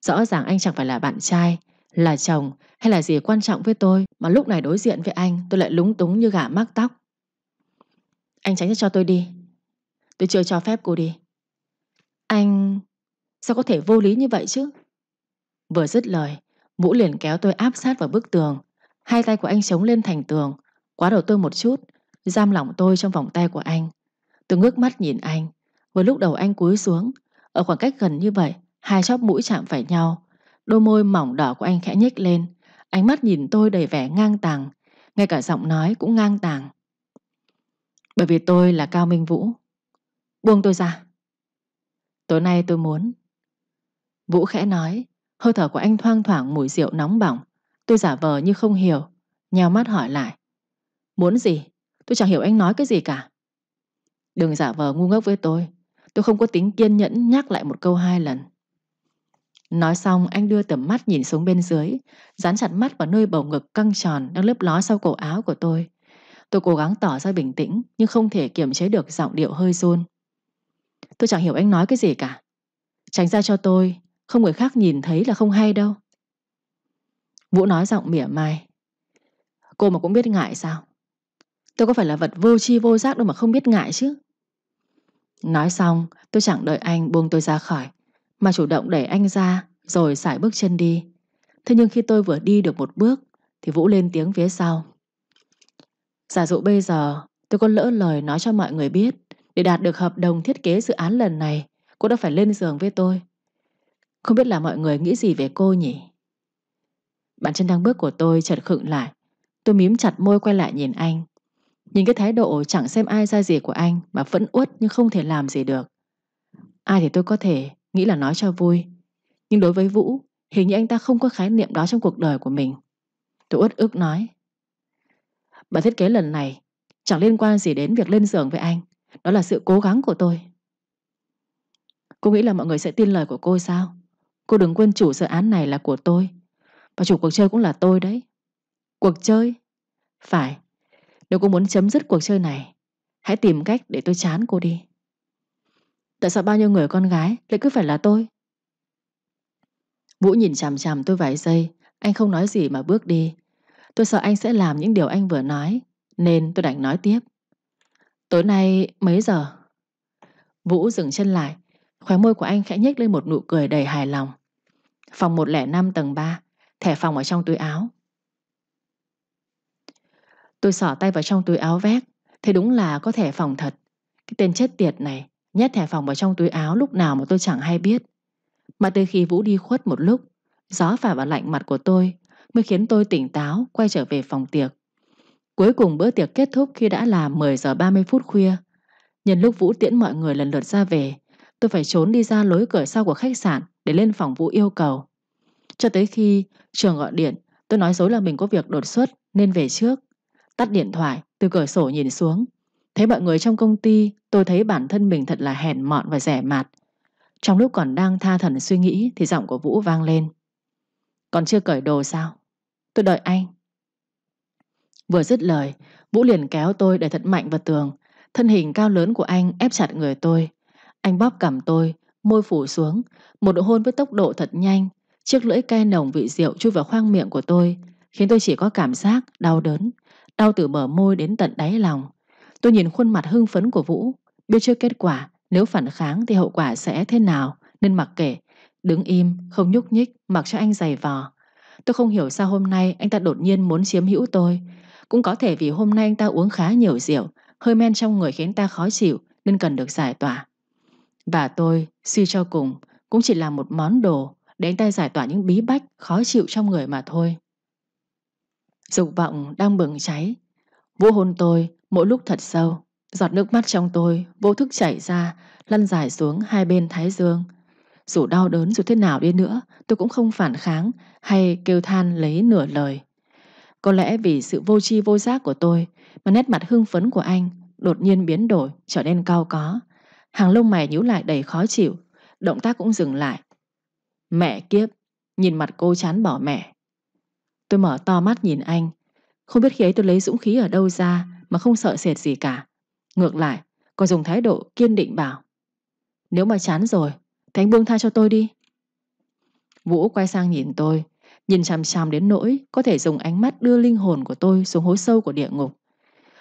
Rõ ràng anh chẳng phải là bạn trai Là chồng hay là gì quan trọng với tôi Mà lúc này đối diện với anh Tôi lại lúng túng như gà mắc tóc Anh tránh cho tôi đi Tôi chưa cho phép cô đi anh, Sao có thể vô lý như vậy chứ? Vừa dứt lời, Vũ liền kéo tôi áp sát vào bức tường. Hai tay của anh chống lên thành tường, Quá đầu tôi một chút, Giam lỏng tôi trong vòng tay của anh. Tôi ngước mắt nhìn anh, Vừa lúc đầu anh cúi xuống, Ở khoảng cách gần như vậy, Hai chóp mũi chạm phải nhau, Đôi môi mỏng đỏ của anh khẽ nhếch lên, Ánh mắt nhìn tôi đầy vẻ ngang tàng, Ngay cả giọng nói cũng ngang tàng. Bởi vì tôi là Cao Minh Vũ. Buông tôi ra. Tối nay tôi muốn. Vũ khẽ nói, Hơi thở của anh thoang thoảng mùi rượu nóng bỏng. Tôi giả vờ như không hiểu Nhào mắt hỏi lại. Muốn gì? Tôi chẳng hiểu anh nói cái gì cả. Đừng giả vờ ngu ngốc với tôi. Tôi không có tính kiên nhẫn nhắc lại một câu hai lần. Nói xong, anh đưa tầm mắt nhìn xuống bên dưới, Dán chặt mắt vào nơi bầu ngực căng tròn Đang lấp ló sau cổ áo của tôi. Tôi cố gắng tỏ ra bình tĩnh, Nhưng không thể kiềm chế được giọng điệu hơi run. Tôi chẳng hiểu anh nói cái gì cả. Tránh ra cho tôi, Không người khác nhìn thấy là không hay đâu. Vũ nói giọng mỉa mai. Cô mà cũng biết ngại sao? Tôi có phải là vật vô tri vô giác đâu mà không biết ngại chứ? Nói xong, tôi chẳng đợi anh buông tôi ra khỏi, Mà chủ động đẩy anh ra Rồi sải bước chân đi. Thế nhưng khi tôi vừa đi được một bước Thì Vũ lên tiếng phía sau. Giả dụ bây giờ tôi có lỡ lời nói cho mọi người biết để đạt được hợp đồng thiết kế dự án lần này, Cô đã phải lên giường với tôi. Không biết là mọi người nghĩ gì về cô nhỉ? Bàn chân đang bước của tôi chợt khựng lại. Tôi mím chặt môi quay lại nhìn anh. Nhìn cái thái độ chẳng xem ai ra gì của anh Mà vẫn uất nhưng không thể làm gì được. Ai thì tôi có thể Nghĩ là nói cho vui. Nhưng đối với Vũ, Hình như anh ta không có khái niệm đó trong cuộc đời của mình. Tôi uất ức nói. Bản thiết kế lần này Chẳng liên quan gì đến việc lên giường với anh. Đó là sự cố gắng của tôi. Cô nghĩ là mọi người sẽ tin lời của cô sao? Cô đừng quên chủ dự án này là của tôi. Và chủ cuộc chơi cũng là tôi đấy. Cuộc chơi? Phải. Nếu cô muốn chấm dứt cuộc chơi này, Hãy tìm cách để tôi chán cô đi. Tại sao bao nhiêu người con gái Lại cứ phải là tôi? Vũ nhìn chằm chằm tôi vài giây. Anh không nói gì mà bước đi. Tôi sợ anh sẽ làm những điều anh vừa nói, Nên tôi đành nói tiếp. Tối nay mấy giờ? Vũ dừng chân lại, Khóe môi của anh khẽ nhếch lên một nụ cười đầy hài lòng. Phòng 105 tầng 3 Thẻ phòng ở trong túi áo. Tôi sỏ tay vào trong túi áo vét Thế đúng là có thẻ phòng thật. Cái tên chết tiệt này, Nhét thẻ phòng vào trong túi áo lúc nào mà tôi chẳng hay biết. Mà từ khi Vũ đi khuất một lúc, Gió phả vào lạnh mặt của tôi, Mới khiến tôi tỉnh táo, Quay trở về phòng tiệc. Cuối cùng bữa tiệc kết thúc khi đã là 10 giờ 30 phút khuya. Nhân lúc Vũ tiễn mọi người lần lượt ra về, Tôi phải trốn đi ra lối cửa sau của khách sạn Để lên phòng Vũ yêu cầu. Cho tới khi trường gọi điện, Tôi nói dối là mình có việc đột xuất Nên về trước. Tắt điện thoại, từ cửa sổ nhìn xuống. Thấy mọi người trong công ty, Tôi thấy bản thân mình thật là hèn mọn và rẻ mạt. Trong lúc còn đang tha thần suy nghĩ Thì giọng của Vũ vang lên. Còn chưa cởi đồ sao? Tôi đợi anh. Vừa dứt lời Vũ liền kéo tôi để thật mạnh vào tường. Thân hình cao lớn của anh ép chặt người tôi. Anh bóp cằm tôi Môi phủ xuống Một độ hôn với tốc độ thật nhanh. Chiếc lưỡi cay nồng vị rượu chui vào khoang miệng của tôi Khiến tôi chỉ có cảm giác đau đớn Đau từ bờ môi đến tận đáy lòng. Tôi nhìn khuôn mặt hưng phấn của Vũ Biết chưa kết quả Nếu phản kháng thì hậu quả sẽ thế nào Nên mặc kệ. Đứng im, không nhúc nhích Mặc cho anh giày vò. Tôi không hiểu sao hôm nay anh ta đột nhiên muốn chiếm hữu tôi. Cũng có thể vì hôm nay anh ta uống khá nhiều rượu Hơi men trong người khiến ta khó chịu Nên cần được giải tỏa. Và tôi, suy cho cùng Cũng chỉ là một món đồ Để anh ta giải tỏa những bí bách khó chịu trong người mà thôi. Dục vọng đang bừng cháy. Vũ hôn tôi mỗi lúc thật sâu Giọt nước mắt trong tôi vô thức chảy ra Lăn dài xuống hai bên thái dương. Dù đau đớn dù thế nào đi nữa Tôi cũng không phản kháng Hay kêu than lấy nửa lời. Có lẽ vì sự vô tri vô giác của tôi Mà nét mặt hưng phấn của anh Đột nhiên biến đổi trở nên cao có. Hàng lông mày nhíu lại đầy khó chịu, Động tác cũng dừng lại. Mẹ kiếp, Nhìn mặt cô chán bỏ mẹ. Tôi mở to mắt nhìn anh. Không biết khi ấy tôi lấy dũng khí ở đâu ra Mà không sợ sệt gì cả. Ngược lại còn dùng thái độ kiên định bảo, Nếu mà chán rồi Thì anh buông tha cho tôi đi. Vũ quay sang nhìn tôi Nhìn chằm chằm đến nỗi Có thể dùng ánh mắt đưa linh hồn của tôi xuống hố sâu của địa ngục.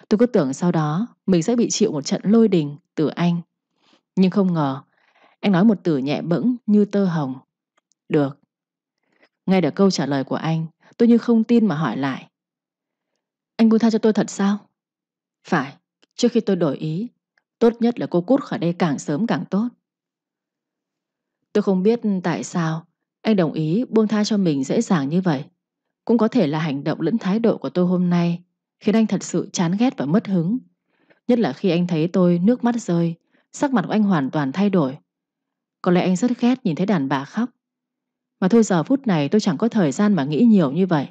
Tôi cứ tưởng sau đó Mình sẽ bị chịu một trận lôi đình từ anh. Nhưng không ngờ Anh nói một từ nhẹ bẫng như tơ hồng. Được. Nghe được câu trả lời của anh Tôi như không tin mà hỏi lại. Anh buông tha cho tôi thật sao? Phải, trước khi tôi đổi ý Tốt nhất là cô cút khỏi đây càng sớm càng tốt. Tôi không biết tại sao anh đồng ý buông tha cho mình dễ dàng như vậy Cũng có thể là hành động lẫn thái độ của tôi hôm nay Khiến anh thật sự chán ghét và mất hứng Nhất là khi anh thấy tôi nước mắt rơi Sắc mặt của anh hoàn toàn thay đổi Có lẽ anh rất ghét nhìn thấy đàn bà khóc mà thôi giờ phút này tôi chẳng có thời gian mà nghĩ nhiều như vậy.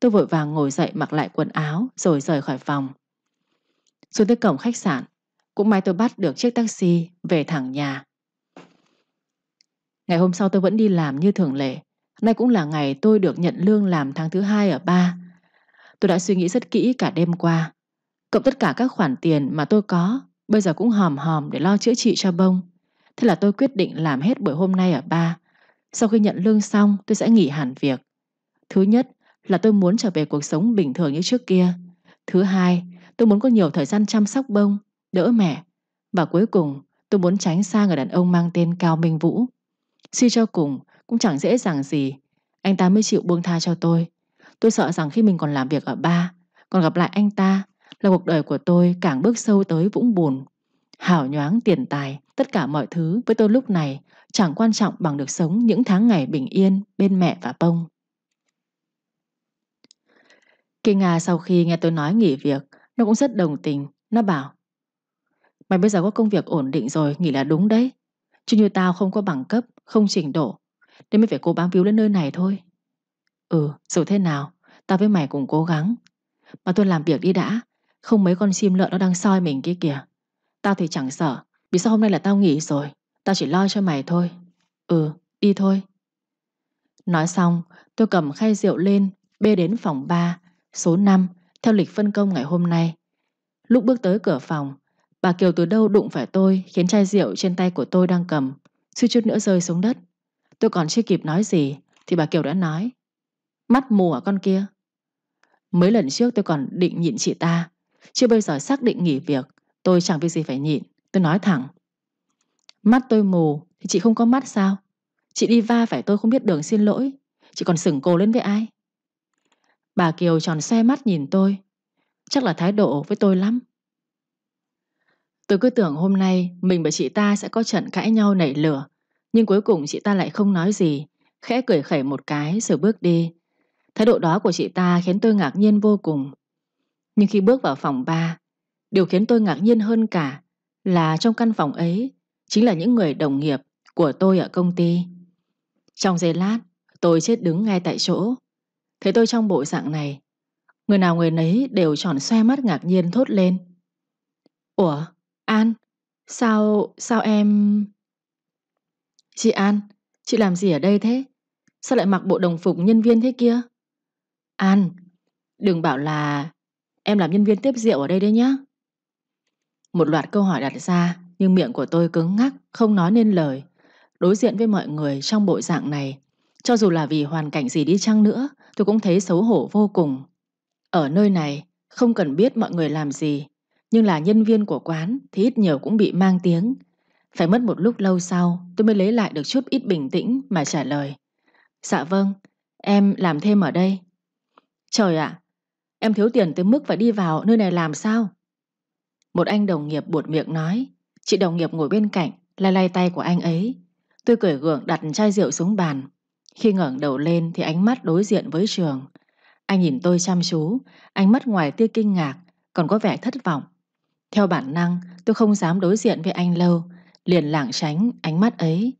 Tôi vội vàng ngồi dậy mặc lại quần áo rồi rời khỏi phòng. Xuống tới cổng khách sạn, cũng may tôi bắt được chiếc taxi về thẳng nhà. Ngày hôm sau tôi vẫn đi làm như thường lệ. Nay cũng là ngày tôi được nhận lương làm tháng thứ hai ở ba. Tôi đã suy nghĩ rất kỹ cả đêm qua. Cộng tất cả các khoản tiền mà tôi có, bây giờ cũng hòm hòm để lo chữa trị cho bông. Thế là tôi quyết định làm hết buổi hôm nay ở ba sau khi nhận lương xong tôi sẽ nghỉ hẳn việc Thứ nhất là tôi muốn trở về cuộc sống bình thường như trước kia Thứ hai tôi muốn có nhiều thời gian chăm sóc bông Đỡ mẹ Và cuối cùng tôi muốn tránh xa người đàn ông mang tên Cao Minh Vũ Suy cho cùng, cũng chẳng dễ dàng gì. Anh ta mới chịu buông tha cho tôi. Tôi sợ rằng khi mình còn làm việc ở ba, Còn gặp lại anh ta, Là cuộc đời của tôi càng bước sâu tới vũng bùn. Hảo nhoáng, tiền tài, Tất cả mọi thứ với tôi lúc này Chẳng quan trọng bằng được sống những tháng ngày bình yên Bên mẹ và bông. Kinh Nga sau khi nghe tôi nói nghỉ việc, Nó cũng rất đồng tình. Nó bảo, Mày bây giờ có công việc ổn định rồi, Nghỉ là đúng đấy. Chứ như tao không có bằng cấp không trình độ Nên mới phải cố bám víu lên nơi này thôi. Ừ dù thế nào, Tao với mày cùng cố gắng. Mà tôi làm việc đi đã, Không mấy con chim lợn nó đang soi mình kia kìa. Tao thì chẳng sợ, Vì sao hôm nay là tao nghỉ rồi? Tao chỉ lo cho mày thôi. Ừ đi thôi. Nói xong, tôi cầm khay rượu lên, Bê đến phòng 3 Số 5 Theo lịch phân công ngày hôm nay. Lúc bước tới cửa phòng, Bà Kiều từ đâu đụng phải tôi Khiến chai rượu trên tay của tôi đang cầm. Suýt chút nữa rơi xuống đất. Tôi còn chưa kịp nói gì, Thì bà Kiều đã nói, Mắt mù à con kia. Mấy lần trước tôi còn định nhịn chị ta, Chưa bây giờ xác định nghỉ việc, Tôi chẳng việc gì phải nhịn, Tôi nói thẳng, Mắt tôi mù thì chị không có mắt sao? Chị đi va phải tôi không biết đường xin lỗi, Chị còn sửng cô lên với ai? Bà Kiều tròn xe mắt nhìn tôi, Chắc là thái độ với tôi lắm. Tôi cứ tưởng hôm nay Mình và chị ta sẽ có trận cãi nhau nảy lửa, Nhưng cuối cùng chị ta lại không nói gì, Khẽ cười khẩy một cái rồi bước đi. Thái độ đó của chị ta khiến tôi ngạc nhiên vô cùng. Nhưng khi bước vào phòng ba, Điều khiến tôi ngạc nhiên hơn cả Là trong căn phòng ấy Chính là những người đồng nghiệp Của tôi ở công ty. Trong giây lát, tôi chết đứng ngay tại chỗ. Thấy tôi trong bộ dạng này, Người nào người nấy đều tròn xoe mắt ngạc nhiên thốt lên. Ủa An, Sao Sao em, Chị An, Chị làm gì ở đây thế? Sao lại mặc bộ đồng phục nhân viên thế kia? An, Đừng bảo là Em làm nhân viên tiếp rượu ở đây đấy nhá. Một loạt câu hỏi đặt ra, Nhưng miệng của tôi cứng ngắc, Không nói nên lời. Đối diện với mọi người trong bộ dạng này, Cho dù là vì hoàn cảnh gì đi chăng nữa, Tôi cũng thấy xấu hổ vô cùng. Ở nơi này, Không cần biết mọi người làm gì. Nhưng là nhân viên của quán Thì ít nhiều cũng bị mang tiếng. Phải mất một lúc lâu sau, Tôi mới lấy lại được chút ít bình tĩnh mà trả lời. Dạ vâng Em làm thêm ở đây. Trời ạ, Em thiếu tiền tới mức phải đi vào nơi này làm sao? Một anh đồng nghiệp buột miệng nói. Chị đồng nghiệp ngồi bên cạnh Lay lay tay của anh ấy. Tôi cười gượng đặt chai rượu xuống bàn. Khi ngẩng đầu lên thì ánh mắt đối diện với trường. Anh nhìn tôi chăm chú, Ánh mắt ngoài tia kinh ngạc, Còn có vẻ thất vọng. Theo bản năng, tôi không dám đối diện với anh lâu, Liền lảng tránh ánh mắt ấy.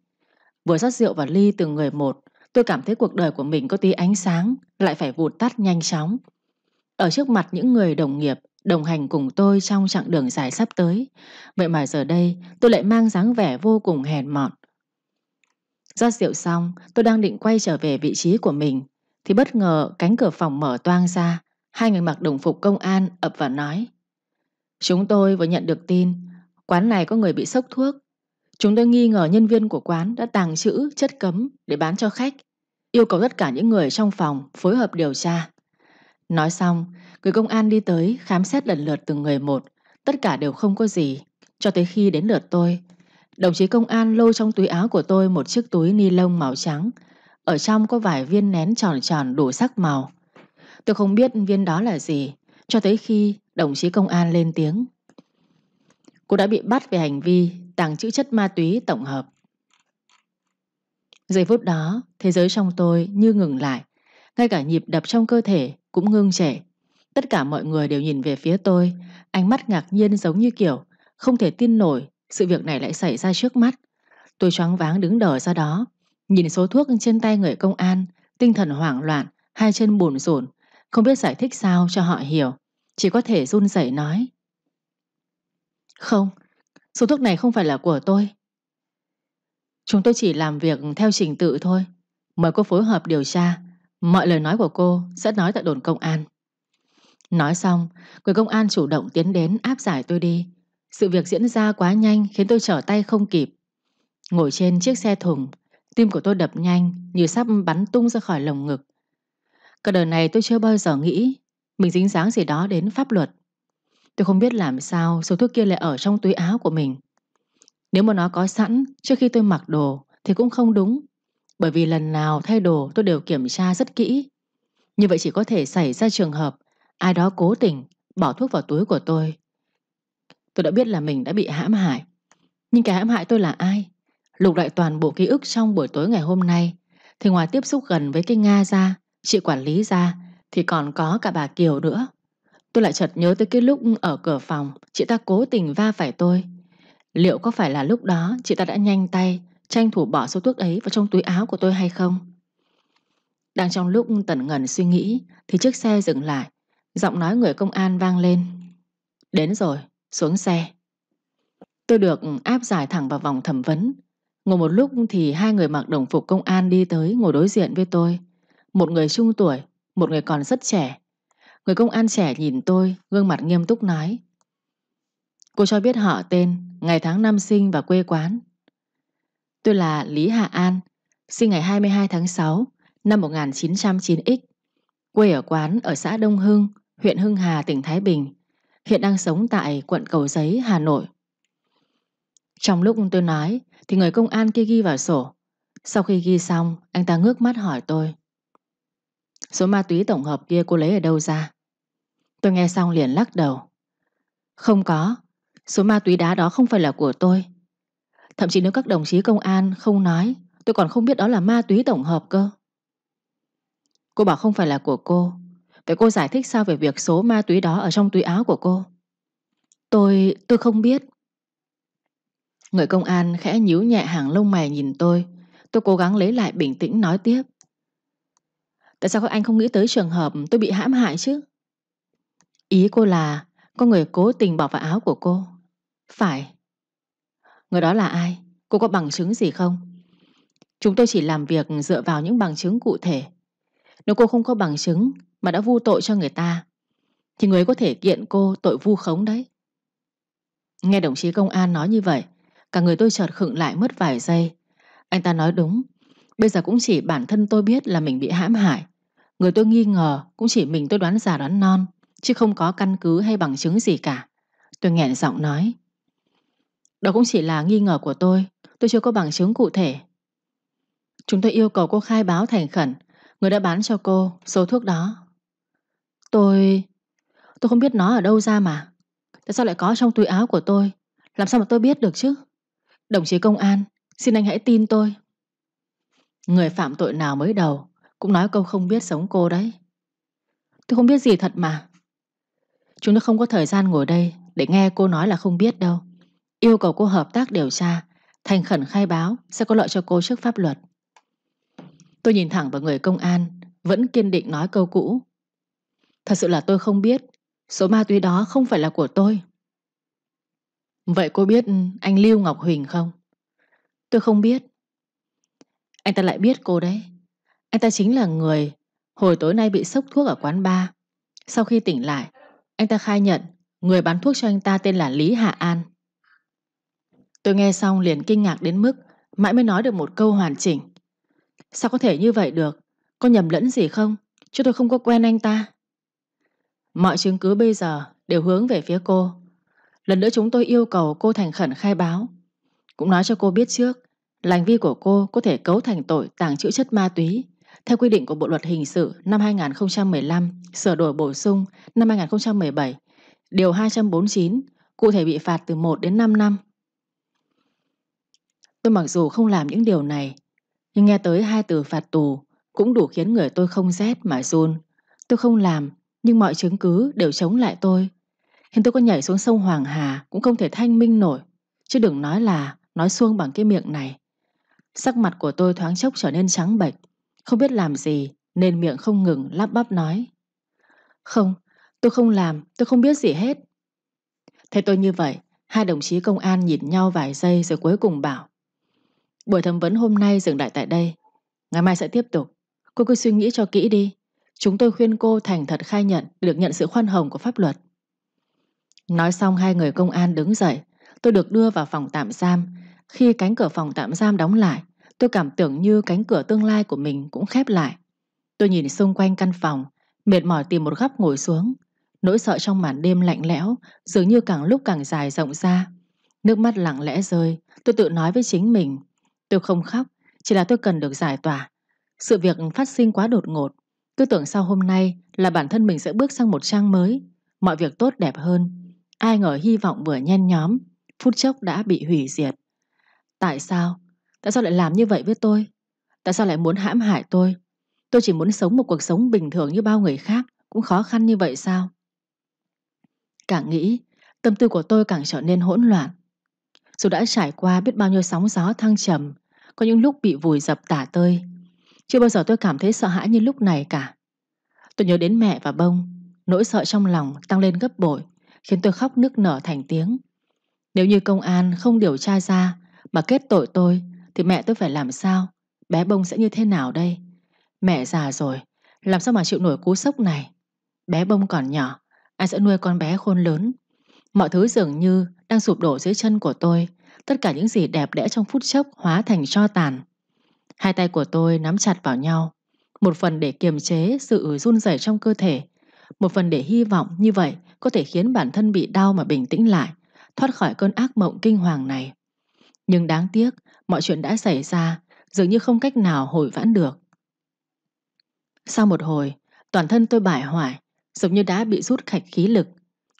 Vừa rót rượu vào ly từng người một, Tôi cảm thấy cuộc đời của mình có tí ánh sáng, Lại phải vụt tắt nhanh chóng. Ở trước mặt những người đồng nghiệp, Đồng hành cùng tôi trong chặng đường dài sắp tới, Vậy mà giờ đây Tôi lại mang dáng vẻ vô cùng hèn mọn. Rót rượu xong, Tôi đang định quay trở về vị trí của mình, Thì bất ngờ cánh cửa phòng mở toang ra, Hai người mặc đồng phục công an ập vào nói. Chúng tôi vừa nhận được tin Quán này có người bị sốc thuốc Chúng tôi nghi ngờ nhân viên của quán đã tàng trữ chất cấm để bán cho khách, yêu cầu tất cả những người trong phòng phối hợp điều tra. Nói xong, người công an đi tới khám xét lần lượt từng người một, tất cả đều không có gì, cho tới khi đến lượt tôi. Đồng chí công an lôi trong túi áo của tôi một chiếc túi ni lông màu trắng, ở trong có vài viên nén tròn tròn đủ sắc màu. Tôi không biết viên đó là gì, cho tới khi đồng chí công an lên tiếng. Cô đã bị bắt về hành vi tàng trữ chất ma túy tổng hợp. Giây phút đó, thế giới trong tôi như ngừng lại, ngay cả nhịp đập trong cơ thể cũng ngưng trệ. Tất cả mọi người đều nhìn về phía tôi, ánh mắt ngạc nhiên giống như kiểu không thể tin nổi sự việc này lại xảy ra trước mắt. Tôi choáng váng đứng đờ ra đó, nhìn số thuốc trên tay người công an, tinh thần hoảng loạn, hai chân bồn rộn, không biết giải thích sao cho họ hiểu, chỉ có thể run rẩy nói. Không, Số thuốc này không phải là của tôi. Chúng tôi chỉ làm việc theo trình tự thôi. Mời cô phối hợp điều tra. Mọi lời nói của cô sẽ nói tại đồn công an. Nói xong Người công an chủ động tiến đến áp giải tôi đi. Sự việc diễn ra quá nhanh Khiến tôi trở tay không kịp. Ngồi trên chiếc xe thùng Tim của tôi đập nhanh Như sắp bắn tung ra khỏi lồng ngực. Cả đời này tôi chưa bao giờ nghĩ mình dính dáng gì đó đến pháp luật Tôi không biết làm sao số thuốc kia lại ở trong túi áo của mình. Nếu mà nó có sẵn trước khi tôi mặc đồ thì cũng không đúng. Bởi vì lần nào thay đồ tôi đều kiểm tra rất kỹ. Như vậy chỉ có thể xảy ra trường hợp ai đó cố tình bỏ thuốc vào túi của tôi. Tôi đã biết là mình đã bị hãm hại. Nhưng cái hãm hại tôi là ai? Lục lại toàn bộ ký ức trong buổi tối ngày hôm nay thì ngoài tiếp xúc gần với cái Nga ra, chị quản lý ra thì còn có cả bà Kiều nữa. Tôi lại chợt nhớ tới cái lúc ở cửa phòng chị ta cố tình va phải tôi. Liệu có phải là lúc đó chị ta đã nhanh tay tranh thủ bỏ số thuốc ấy vào trong túi áo của tôi hay không? Đang trong lúc tẩn ngẩn suy nghĩ thì chiếc xe dừng lại. Giọng nói người công an vang lên. Đến rồi, xuống xe. Tôi được áp giải thẳng vào vòng thẩm vấn. Ngồi một lúc thì hai người mặc đồng phục công an đi tới ngồi đối diện với tôi. Một người trung tuổi, một người còn rất trẻ. Người công an trẻ nhìn tôi, gương mặt nghiêm túc nói. Cô cho biết họ tên, ngày tháng năm sinh và quê quán. Tôi là Lý Hạ An, sinh ngày 22 tháng 6 năm 1909X. Quê ở quán ở xã Đông Hưng, huyện Hưng Hà, tỉnh Thái Bình. Hiện đang sống tại quận Cầu Giấy, Hà Nội. Trong lúc tôi nói thì người công an kia ghi vào sổ. Sau khi ghi xong, anh ta ngước mắt hỏi tôi. Số ma túy tổng hợp kia cô lấy ở đâu ra? Tôi nghe xong liền lắc đầu. Không có, số ma túy đá đó không phải là của tôi. Thậm chí nếu các đồng chí công an không nói, tôi còn không biết đó là ma túy tổng hợp cơ. Cô bảo không phải là của cô. Vậy cô giải thích sao về việc số ma túy đó ở trong túi áo của cô? Tôi... tôi không biết. Người công an khẽ nhíu nhẹ hàng lông mày nhìn tôi. Tôi cố gắng lấy lại bình tĩnh nói tiếp. Tại sao các anh không nghĩ tới trường hợp tôi bị hãm hại chứ? Ý cô là có người cố tình bỏ vào áo của cô. Phải. Người đó là ai? Cô có bằng chứng gì không? Chúng tôi chỉ làm việc dựa vào những bằng chứng cụ thể. Nếu cô không có bằng chứng mà đã vu tội cho người ta, thì người có thể kiện cô tội vu khống đấy. Nghe đồng chí công an nói như vậy, cả người tôi chợt khựng lại mất vài giây. Anh ta nói đúng, bây giờ cũng chỉ bản thân tôi biết là mình bị hãm hại. Người tôi nghi ngờ cũng chỉ mình tôi đoán giả đoán non, chứ không có căn cứ hay bằng chứng gì cả. Tôi nghẹn giọng nói. Đó cũng chỉ là nghi ngờ của tôi, tôi chưa có bằng chứng cụ thể. Chúng tôi yêu cầu cô khai báo thành khẩn, người đã bán cho cô số thuốc đó. Tôi... tôi không biết nó ở đâu ra mà. Tại sao lại có trong túi áo của tôi? Làm sao mà tôi biết được chứ? Đồng chí công an, xin anh hãy tin tôi. Người phạm tội nào mới đầu cũng nói câu không biết sống cô đấy. Tôi không biết gì thật mà. Chúng tôi không có thời gian ngồi đây để nghe cô nói là không biết đâu. Yêu cầu cô hợp tác điều tra, thành khẩn khai báo sẽ có lợi cho cô trước pháp luật. Tôi nhìn thẳng vào người công an, vẫn kiên định nói câu cũ. Thật sự là tôi không biết, số ma túy đó không phải là của tôi. Vậy cô biết anh Lưu Ngọc Huỳnh không? Tôi không biết. Anh ta lại biết cô đấy. Anh ta chính là người hồi tối nay bị sốc thuốc ở quán bar. Sau khi tỉnh lại, anh ta khai nhận người bán thuốc cho anh ta tên là Lý Hạ An. Tôi nghe xong liền kinh ngạc đến mức mãi mới nói được một câu hoàn chỉnh. Sao có thể như vậy được? Có nhầm lẫn gì không? Chứ tôi không có quen anh ta. Mọi chứng cứ bây giờ đều hướng về phía cô. Lần nữa chúng tôi yêu cầu cô thành khẩn khai báo. Cũng nói cho cô biết trước là hành vi của cô có thể cấu thành tội tàng trữ chất ma túy theo quy định của Bộ Luật Hình sự năm 2015 sửa đổi bổ sung năm 2017 Điều 249 cụ thể bị phạt từ 1 đến 5 năm. Tôi mặc dù không làm những điều này, nhưng nghe tới hai từ phạt tù cũng đủ khiến người tôi không rét mà run. Tôi không làm, nhưng mọi chứng cứ đều chống lại tôi. Hiện tôi có nhảy xuống sông Hoàng Hà cũng không thể thanh minh nổi, chứ đừng nói là nói xuông bằng cái miệng này. Sắc mặt của tôi thoáng chốc trở nên trắng bệch không biết làm gì nên miệng không ngừng lắp bắp nói. Không, tôi không làm, tôi không biết gì hết. Thấy tôi như vậy, hai đồng chí công an nhìn nhau vài giây rồi cuối cùng bảo. Buổi thẩm vấn hôm nay dừng lại tại đây. Ngày mai sẽ tiếp tục. Cô cứ suy nghĩ cho kỹ đi. Chúng tôi khuyên cô thành thật khai nhận được nhận sự khoan hồng của pháp luật. Nói xong hai người công an đứng dậy. Tôi được đưa vào phòng tạm giam. Khi cánh cửa phòng tạm giam đóng lại, tôi cảm tưởng như cánh cửa tương lai của mình cũng khép lại. Tôi nhìn xung quanh căn phòng, mệt mỏi tìm một góc ngồi xuống. Nỗi sợ trong màn đêm lạnh lẽo dường như càng lúc càng dài rộng ra. Nước mắt lặng lẽ rơi, tôi tự nói với chính mình Tôi không khóc Chỉ là tôi cần được giải tỏa Sự việc phát sinh quá đột ngột Tôi tưởng sau hôm nay là bản thân mình sẽ bước sang một trang mới Mọi việc tốt đẹp hơn Ai ngờ hy vọng vừa nhen nhóm Phút chốc đã bị hủy diệt Tại sao? Tại sao lại làm như vậy với tôi? Tại sao lại muốn hãm hại tôi? Tôi chỉ muốn sống một cuộc sống bình thường như bao người khác, Cũng khó khăn như vậy sao? Càng nghĩ, Tâm tư của tôi càng trở nên hỗn loạn Dù đã trải qua biết bao nhiêu sóng gió thăng trầm, Có những lúc bị vùi dập tả tơi, Chưa bao giờ tôi cảm thấy sợ hãi như lúc này cả Tôi nhớ đến mẹ và bông, Nỗi sợ trong lòng tăng lên gấp bội, Khiến tôi khóc nức nở thành tiếng Nếu như công an không điều tra ra Mà kết tội tôi thì mẹ tôi phải làm sao? Bé bông sẽ như thế nào đây? Mẹ già rồi, Làm sao mà chịu nổi cú sốc này? Bé bông còn nhỏ Ai sẽ nuôi con bé khôn lớn. Mọi thứ dường như đang sụp đổ dưới chân của tôi. Tất cả những gì đẹp đẽ trong phút chốc Hóa thành cho tàn. Hai tay của tôi nắm chặt vào nhau. Một phần để kiềm chế sự run rẩy trong cơ thể. Một phần để hy vọng như vậy Có thể khiến bản thân bị đau mà bình tĩnh lại, Thoát khỏi cơn ác mộng kinh hoàng này. Nhưng đáng tiếc Mọi chuyện đã xảy ra, Dường như không cách nào hồi vãn được. Sau một hồi, Toàn thân tôi bại hoại, Giống như đã bị rút khạch khí lực.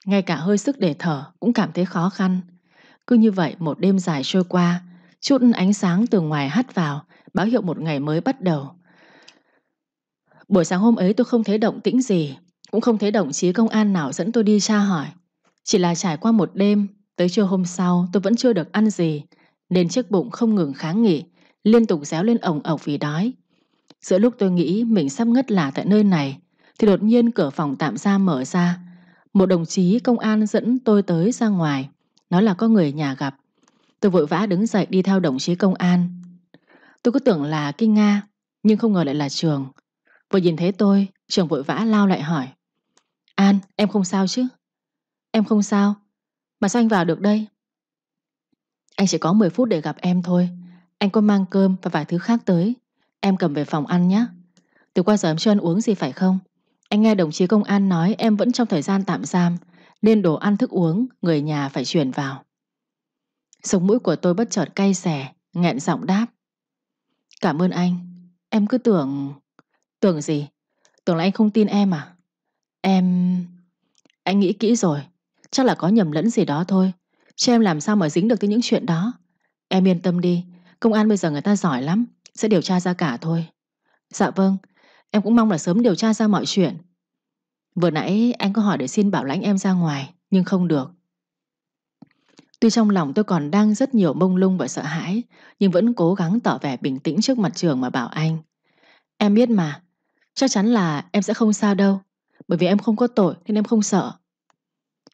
Ngay cả hơi sức để thở cũng cảm thấy khó khăn. Cứ như vậy một đêm dài trôi qua, Chút ánh sáng từ ngoài hắt vào, Báo hiệu một ngày mới bắt đầu. Buổi sáng hôm ấy tôi không thấy động tĩnh gì, Cũng không thấy đồng chí công an nào dẫn tôi đi tra hỏi. Chỉ là trải qua một đêm, Tới trưa hôm sau tôi vẫn chưa được ăn gì. Nên chiếc bụng không ngừng kháng nghị Liên tục réo lên ổng ổng vì đói Giữa lúc tôi nghĩ mình sắp ngất lả tại nơi này thì đột nhiên cửa phòng tạm giam mở ra. Một đồng chí công an dẫn tôi tới ra ngoài, nói là có người nhà gặp. Tôi vội vã đứng dậy đi theo đồng chí công an. Tôi cứ tưởng là Kinh Nga, nhưng không ngờ lại là Trường. Vừa nhìn thấy tôi, Trường vội vã lao lại hỏi. An, em không sao chứ? Em không sao. Mà sao anh vào được đây? Anh chỉ có 10 phút để gặp em thôi. Anh có mang cơm và vài thứ khác tới. Em cầm về phòng ăn nhé. Từ qua giờ em chưa ăn uống gì phải không? Anh nghe đồng chí công an nói em vẫn trong thời gian tạm giam, Nên đồ ăn, thức uống, Người nhà phải chuyển vào Sống mũi của tôi bất chợt cay xẻ nghẹn giọng đáp Cảm ơn anh Em cứ tưởng Tưởng gì Tưởng là anh không tin em à Em... Anh nghĩ kỹ rồi Chắc là có nhầm lẫn gì đó thôi Chứ em làm sao mà dính được tới những chuyện đó. Em yên tâm đi, Công an bây giờ người ta giỏi lắm, Sẽ điều tra ra cả thôi. Dạ vâng Em cũng mong là sớm điều tra ra mọi chuyện. Vừa nãy anh có hỏi để xin bảo lãnh em ra ngoài, Nhưng không được. Tuy trong lòng tôi còn đang rất nhiều mông lung và sợ hãi, Nhưng vẫn cố gắng tỏ vẻ bình tĩnh trước mặt trường mà bảo anh. Em biết mà, Chắc chắn là em sẽ không sao đâu, Bởi vì em không có tội nên em không sợ.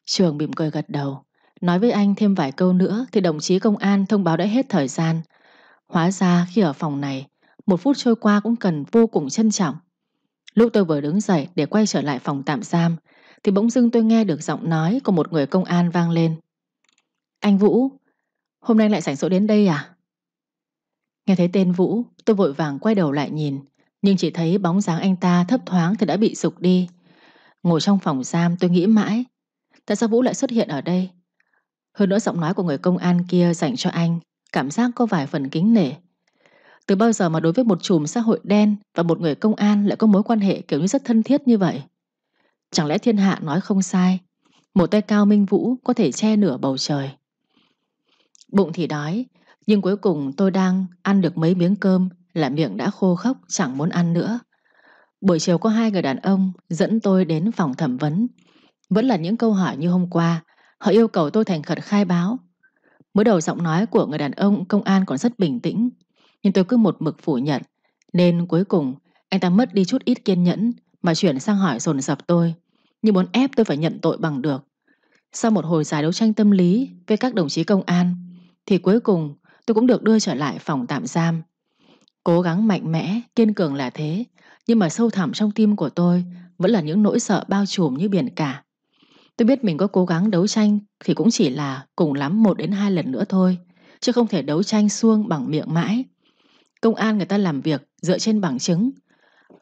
Trường mỉm cười gật đầu. Nói với anh thêm vài câu nữa Thì đồng chí công an thông báo đã hết thời gian. Hóa ra khi ở phòng này, Một phút trôi qua cũng cần vô cùng trân trọng. Lúc tôi vừa đứng dậy để quay trở lại phòng tạm giam, Thì bỗng dưng tôi nghe được giọng nói của một người công an vang lên. Anh Vũ, Hôm nay lại sảnh rỗi đến đây à? Nghe thấy tên Vũ, Tôi vội vàng quay đầu lại nhìn, Nhưng chỉ thấy bóng dáng anh ta thấp thoáng Thì đã bị sụp đi. Ngồi trong phòng giam tôi nghĩ mãi, Tại sao Vũ lại xuất hiện ở đây? Hơn nữa giọng nói của người công an kia dành cho anh Cảm giác có vài phần kính nể từ bao giờ mà đối với một chùm xã hội đen và một người công an lại có mối quan hệ kiểu như rất thân thiết như vậy? Chẳng lẽ thiên hạ nói không sai, một tay cao minh vũ có thể che nửa bầu trời. Bụng thì đói, nhưng cuối cùng tôi đang ăn được mấy miếng cơm là miệng đã khô khốc chẳng muốn ăn nữa. Buổi chiều có hai người đàn ông dẫn tôi đến phòng thẩm vấn. Vẫn là những câu hỏi như hôm qua, họ yêu cầu tôi thành khẩn khai báo. Mới đầu giọng nói của người đàn ông công an còn rất bình tĩnh, nhưng tôi cứ một mực phủ nhận. Nên cuối cùng anh ta mất đi chút ít kiên nhẫn Mà chuyển sang hỏi dồn dập tôi Như muốn ép tôi phải nhận tội bằng được? Sau một hồi dài đấu tranh tâm lý Với các đồng chí công an Thì cuối cùng tôi cũng được đưa trở lại phòng tạm giam. Cố gắng mạnh mẽ Kiên cường là thế Nhưng mà sâu thẳm trong tim của tôi Vẫn là những nỗi sợ bao trùm như biển cả. Tôi biết mình có cố gắng đấu tranh Thì cũng chỉ là cùng lắm một đến hai lần nữa thôi, Chứ không thể đấu tranh xuông bằng miệng mãi Công an người ta làm việc dựa trên bằng chứng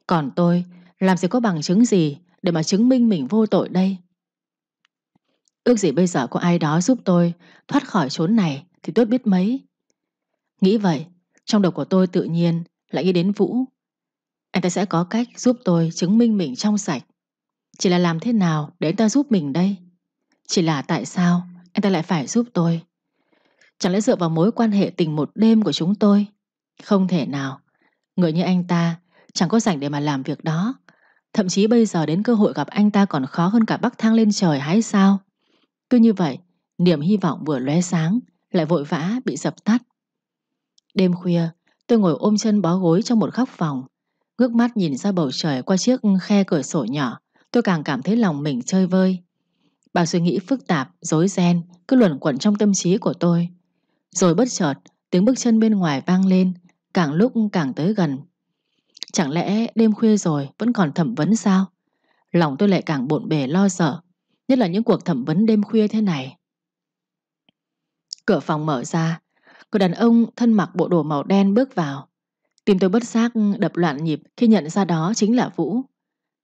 Còn tôi, Làm gì có bằng chứng gì Để mà chứng minh mình vô tội đây Ước gì bây giờ có ai đó giúp tôi Thoát khỏi chốn này Thì tốt biết mấy Nghĩ vậy, Trong đầu của tôi tự nhiên lại nghĩ đến Vũ. Anh ta sẽ có cách giúp tôi chứng minh mình trong sạch. Chỉ là làm thế nào để anh ta giúp mình đây? Chỉ là tại sao anh ta lại phải giúp tôi? Chẳng lẽ dựa vào mối quan hệ tình một đêm của chúng tôi? Không thể nào. Người như anh ta chẳng có rảnh để mà làm việc đó. Thậm chí bây giờ đến cơ hội gặp anh ta còn khó hơn cả bắc thang lên trời hay sao? Cứ như vậy, niềm hy vọng vừa lóe sáng, lại vội vã bị dập tắt. Đêm khuya, tôi ngồi ôm chân bó gối trong một góc phòng. Ngước mắt nhìn ra bầu trời qua chiếc khe cửa sổ nhỏ, tôi càng cảm thấy lòng mình chơi vơi. Bao suy nghĩ phức tạp, rối ren cứ luẩn quẩn trong tâm trí của tôi. Rồi bất chợt, tiếng bước chân bên ngoài vang lên, càng lúc càng tới gần. Chẳng lẽ đêm khuya rồi vẫn còn thẩm vấn sao? Lòng tôi lại càng bộn bề lo sợ, nhất là những cuộc thẩm vấn đêm khuya thế này. Cửa phòng mở ra, người đàn ông thân mặc bộ đồ màu đen bước vào. Tim tôi bất giác đập loạn nhịp khi nhận ra đó chính là Vũ.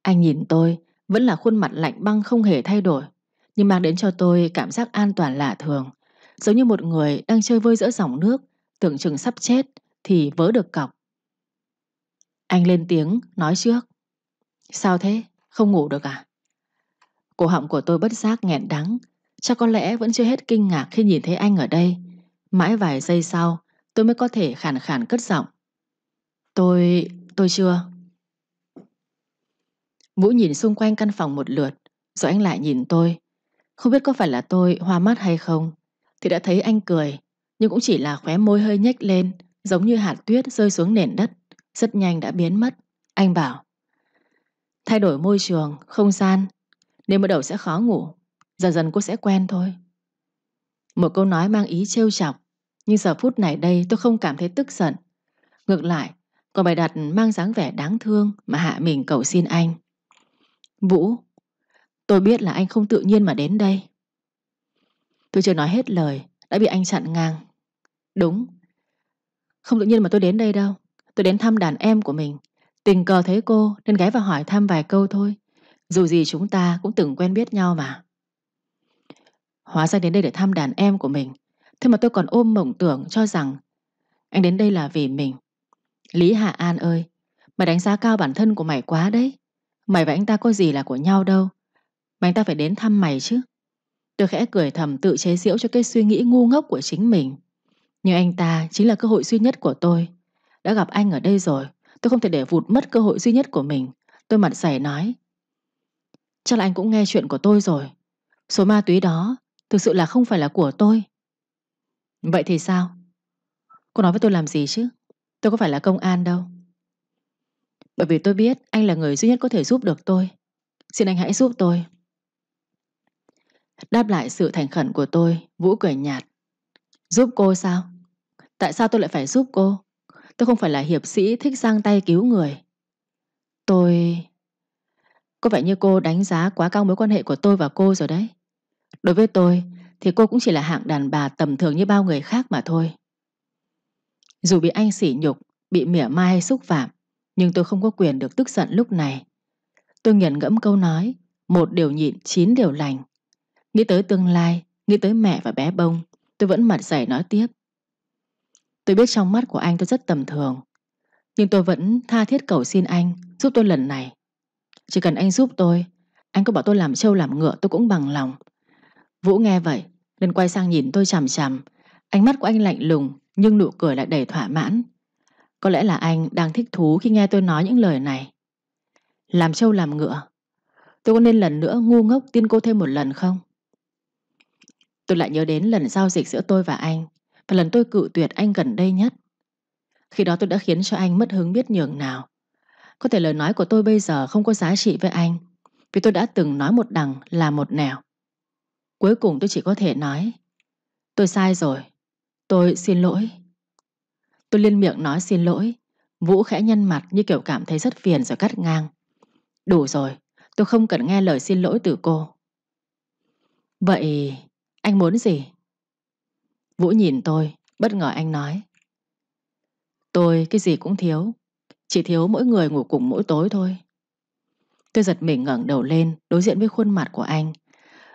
Anh nhìn tôi, vẫn là khuôn mặt lạnh băng không hề thay đổi, nhưng mang đến cho tôi cảm giác an toàn lạ thường. Giống như một người đang chơi vơi giữa dòng nước, tưởng chừng sắp chết thì vớ được cọc. Anh lên tiếng, nói trước. Sao thế? Không ngủ được à? Cổ họng của tôi bất giác nghẹn đắng. Chắc có lẽ vẫn chưa hết kinh ngạc khi nhìn thấy anh ở đây. Mãi vài giây sau, tôi mới có thể khàn khàn cất giọng. Tôi... tôi chưa. Vũ nhìn xung quanh căn phòng một lượt, rồi anh lại nhìn tôi. Không biết có phải là tôi hoa mắt hay không, thì đã thấy anh cười, nhưng cũng chỉ là khóe môi hơi nhếch lên, giống như hạt tuyết rơi xuống nền đất, rất nhanh đã biến mất. Anh bảo, thay đổi môi trường, không gian, nếu mới đầu sẽ khó ngủ, dần dần cô sẽ quen thôi. Một câu nói mang ý trêu chọc, nhưng giờ phút này đây tôi không cảm thấy tức giận. Ngược lại, còn bài đặt mang dáng vẻ đáng thương mà hạ mình cầu xin anh. Vũ, tôi biết là anh không tự nhiên mà đến đây. Tôi chưa nói hết lời, đã bị anh chặn ngang. Đúng, không tự nhiên mà tôi đến đây đâu. Tôi đến thăm đàn em của mình. Tình cờ thấy cô nên ghé vào hỏi thăm vài câu thôi. Dù gì chúng ta cũng từng quen biết nhau mà. Hóa ra đến đây để thăm đàn em của mình. Thế mà tôi còn ôm mộng tưởng cho rằng anh đến đây là vì mình. Lý Hạ An ơi, mày đánh giá cao bản thân của mày quá đấy. Mày và anh ta có gì là của nhau đâu. Mà anh ta phải đến thăm mày chứ. Tôi khẽ cười thầm tự chế giễu cho cái suy nghĩ ngu ngốc của chính mình. Nhưng anh ta chính là cơ hội duy nhất của tôi. Đã gặp anh ở đây rồi, tôi không thể để vụt mất cơ hội duy nhất của mình. Tôi mặt dày nói. Chắc là anh cũng nghe chuyện của tôi rồi. Số ma túy đó thực sự là không phải là của tôi. Vậy thì sao? Cô nói với tôi làm gì chứ? Tôi có phải là công an đâu. Bởi vì tôi biết anh là người duy nhất có thể giúp được tôi. Xin anh hãy giúp tôi. Đáp lại sự thành khẩn của tôi, Vũ cười nhạt. Giúp cô sao? Tại sao tôi lại phải giúp cô? Tôi không phải là hiệp sĩ thích giang tay cứu người. Tôi... Có vẻ như cô đánh giá quá cao mối quan hệ của tôi và cô rồi đấy. Đối với tôi thì cô cũng chỉ là hạng đàn bà tầm thường như bao người khác mà thôi. Dù bị anh sỉ nhục, bị mỉa mai hay xúc phạm, nhưng tôi không có quyền được tức giận lúc này. Tôi nghiền ngẫm câu nói, một điều nhịn, chín điều lành. Nghĩ tới tương lai, nghĩ tới mẹ và bé bông, tôi vẫn mặt dày nói tiếp. Tôi biết trong mắt của anh tôi rất tầm thường, nhưng tôi vẫn tha thiết cầu xin anh giúp tôi lần này. Chỉ cần anh giúp tôi, anh có bảo tôi làm trâu làm ngựa tôi cũng bằng lòng. Vũ nghe vậy, nên quay sang nhìn tôi chằm chằm. Ánh mắt của anh lạnh lùng, nhưng nụ cười lại đầy thỏa mãn. Có lẽ là anh đang thích thú khi nghe tôi nói những lời này. Làm trâu làm ngựa. Tôi có nên lần nữa ngu ngốc tin cô thêm một lần không? Tôi lại nhớ đến lần giao dịch giữa tôi và anh, và lần tôi cự tuyệt anh gần đây nhất. Khi đó tôi đã khiến cho anh mất hứng biết nhường nào. Có thể lời nói của tôi bây giờ không có giá trị với anh, vì tôi đã từng nói một đằng là một nẻo. Cuối cùng tôi chỉ có thể nói, Tôi sai rồi. Tôi xin lỗi. Tôi liên miệng nói xin lỗi. Vũ khẽ nhăn mặt như kiểu cảm thấy rất phiền rồi cắt ngang. Đủ rồi, tôi không cần nghe lời xin lỗi từ cô. Vậy anh muốn gì? Vũ nhìn tôi, bất ngờ anh nói. Tôi cái gì cũng thiếu, chỉ thiếu mỗi người ngủ cùng mỗi tối thôi. Tôi giật mình ngẩng đầu lên, đối diện với khuôn mặt của anh.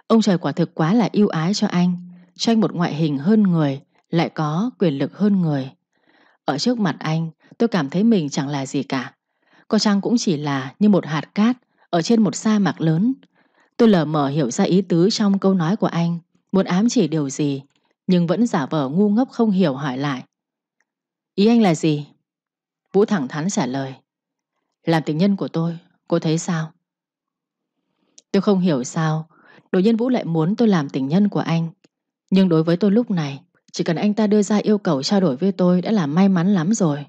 Ông trời quả thực quá là yêu ái cho anh, cho anh một ngoại hình hơn người, lại có quyền lực hơn người. Ở trước mặt anh, tôi cảm thấy mình chẳng là gì cả. Có chăng cũng chỉ là như một hạt cát ở trên một sa mạc lớn. Tôi lờ mờ hiểu ra ý tứ trong câu nói của anh, muốn ám chỉ điều gì, nhưng vẫn giả vờ ngu ngốc không hiểu hỏi lại. Ý anh là gì? Vũ thẳng thắn trả lời. Làm tình nhân của tôi, cô thấy sao? Tôi không hiểu sao, đột nhiên Vũ lại muốn tôi làm tình nhân của anh. Nhưng đối với tôi lúc này, chỉ cần anh ta đưa ra yêu cầu trao đổi với tôi đã là may mắn lắm rồi.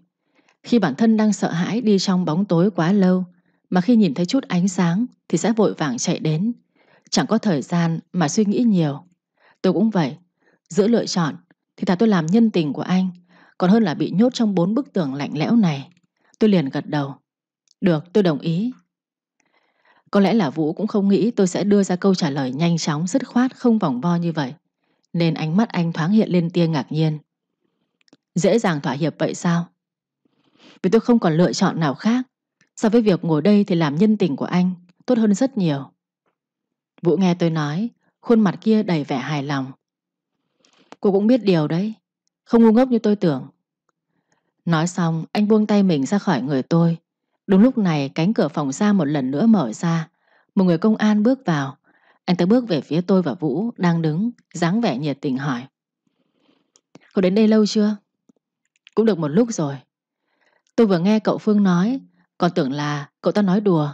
Khi bản thân đang sợ hãi đi trong bóng tối quá lâu, mà khi nhìn thấy chút ánh sáng thì sẽ vội vàng chạy đến. Chẳng có thời gian mà suy nghĩ nhiều. Tôi cũng vậy, giữa lựa chọn thì thà tôi làm nhân tình của anh, còn hơn là bị nhốt trong bốn bức tường lạnh lẽo này. Tôi liền gật đầu. Được, tôi đồng ý. Có lẽ là Vũ cũng không nghĩ tôi sẽ đưa ra câu trả lời nhanh chóng, dứt khoát, không vòng vo như vậy. Nên ánh mắt anh thoáng hiện lên tia ngạc nhiên. Dễ dàng thỏa hiệp vậy sao? Vì tôi không còn lựa chọn nào khác. So với việc ngồi đây thì làm nhân tình của anh tốt hơn rất nhiều. Vũ nghe tôi nói, khuôn mặt kia đầy vẻ hài lòng. Cô cũng biết điều đấy, không ngu ngốc như tôi tưởng. Nói xong, anh buông tay mình ra khỏi người tôi. Đúng lúc này, cánh cửa phòng ra một lần nữa mở ra. Một người công an bước vào. Anh ta bước về phía tôi và Vũ, đang đứng, dáng vẻ nhiệt tình hỏi. Cậu đến đây lâu chưa? Cũng được một lúc rồi. Tôi vừa nghe cậu Phương nói, còn tưởng là cậu ta nói đùa.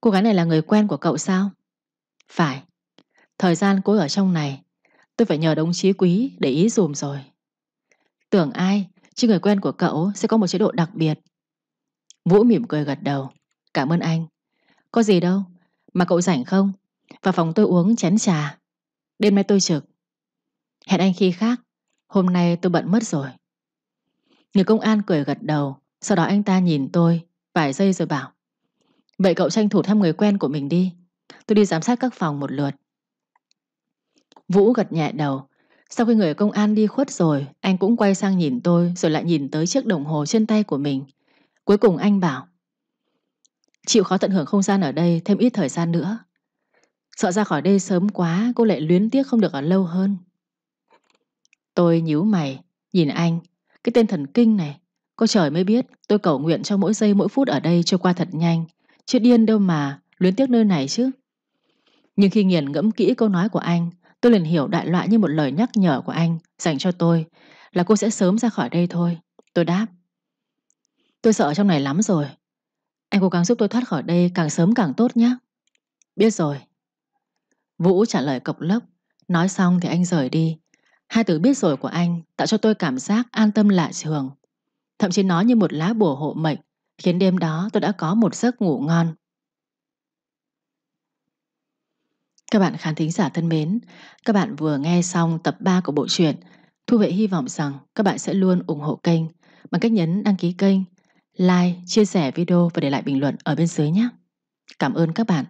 Cô gái này là người quen của cậu sao? Phải. Thời gian cô ở trong này, tôi phải nhờ đồng chí quý để ý dùm rồi. Tưởng ai, chứ người quen của cậu sẽ có một chế độ đặc biệt. Vũ mỉm cười gật đầu. Cảm ơn anh. Có gì đâu, mà cậu rảnh không? Vào phòng tôi uống chén trà. Đêm nay tôi trực. Hẹn anh khi khác. Hôm nay tôi bận mất rồi. Người công an cười gật đầu. Sau đó anh ta nhìn tôi vài giây rồi bảo. Vậy cậu tranh thủ thăm người quen của mình đi. Tôi đi giám sát các phòng một lượt. Vũ gật nhẹ đầu. Sau khi người công an đi khuất rồi, anh cũng quay sang nhìn tôi rồi lại nhìn tới chiếc đồng hồ trên tay của mình. Cuối cùng anh bảo Chịu khó tận hưởng không gian ở đây thêm ít thời gian nữa. Sợ ra khỏi đây sớm quá cô lại luyến tiếc không được ở lâu hơn. Tôi nhíu mày, nhìn anh, cái tên thần kinh này. Có trời mới biết tôi cầu nguyện cho mỗi giây mỗi phút ở đây trôi qua thật nhanh. Chứ điên đâu mà luyến tiếc nơi này chứ. Nhưng khi nghiền ngẫm kỹ câu nói của anh, tôi liền hiểu đại loại như một lời nhắc nhở của anh dành cho tôi là cô sẽ sớm ra khỏi đây thôi. Tôi đáp. Tôi sợ trong này lắm rồi. Anh cố gắng giúp tôi thoát khỏi đây càng sớm càng tốt nhé. Biết rồi. Vũ trả lời cộc lốc. Nói xong thì anh rời đi. Hai từ biết rồi của anh tạo cho tôi cảm giác an tâm lạ trường. Thậm chí nó như một lá bùa hộ mệnh khiến đêm đó tôi đã có một giấc ngủ ngon. Các bạn khán thính giả thân mến, các bạn vừa nghe xong tập 3 của bộ truyện. Thu Vệ hy vọng rằng các bạn sẽ luôn ủng hộ kênh bằng cách nhấn đăng ký kênh like, chia sẻ video và để lại bình luận ở bên dưới nhé. Cảm ơn các bạn.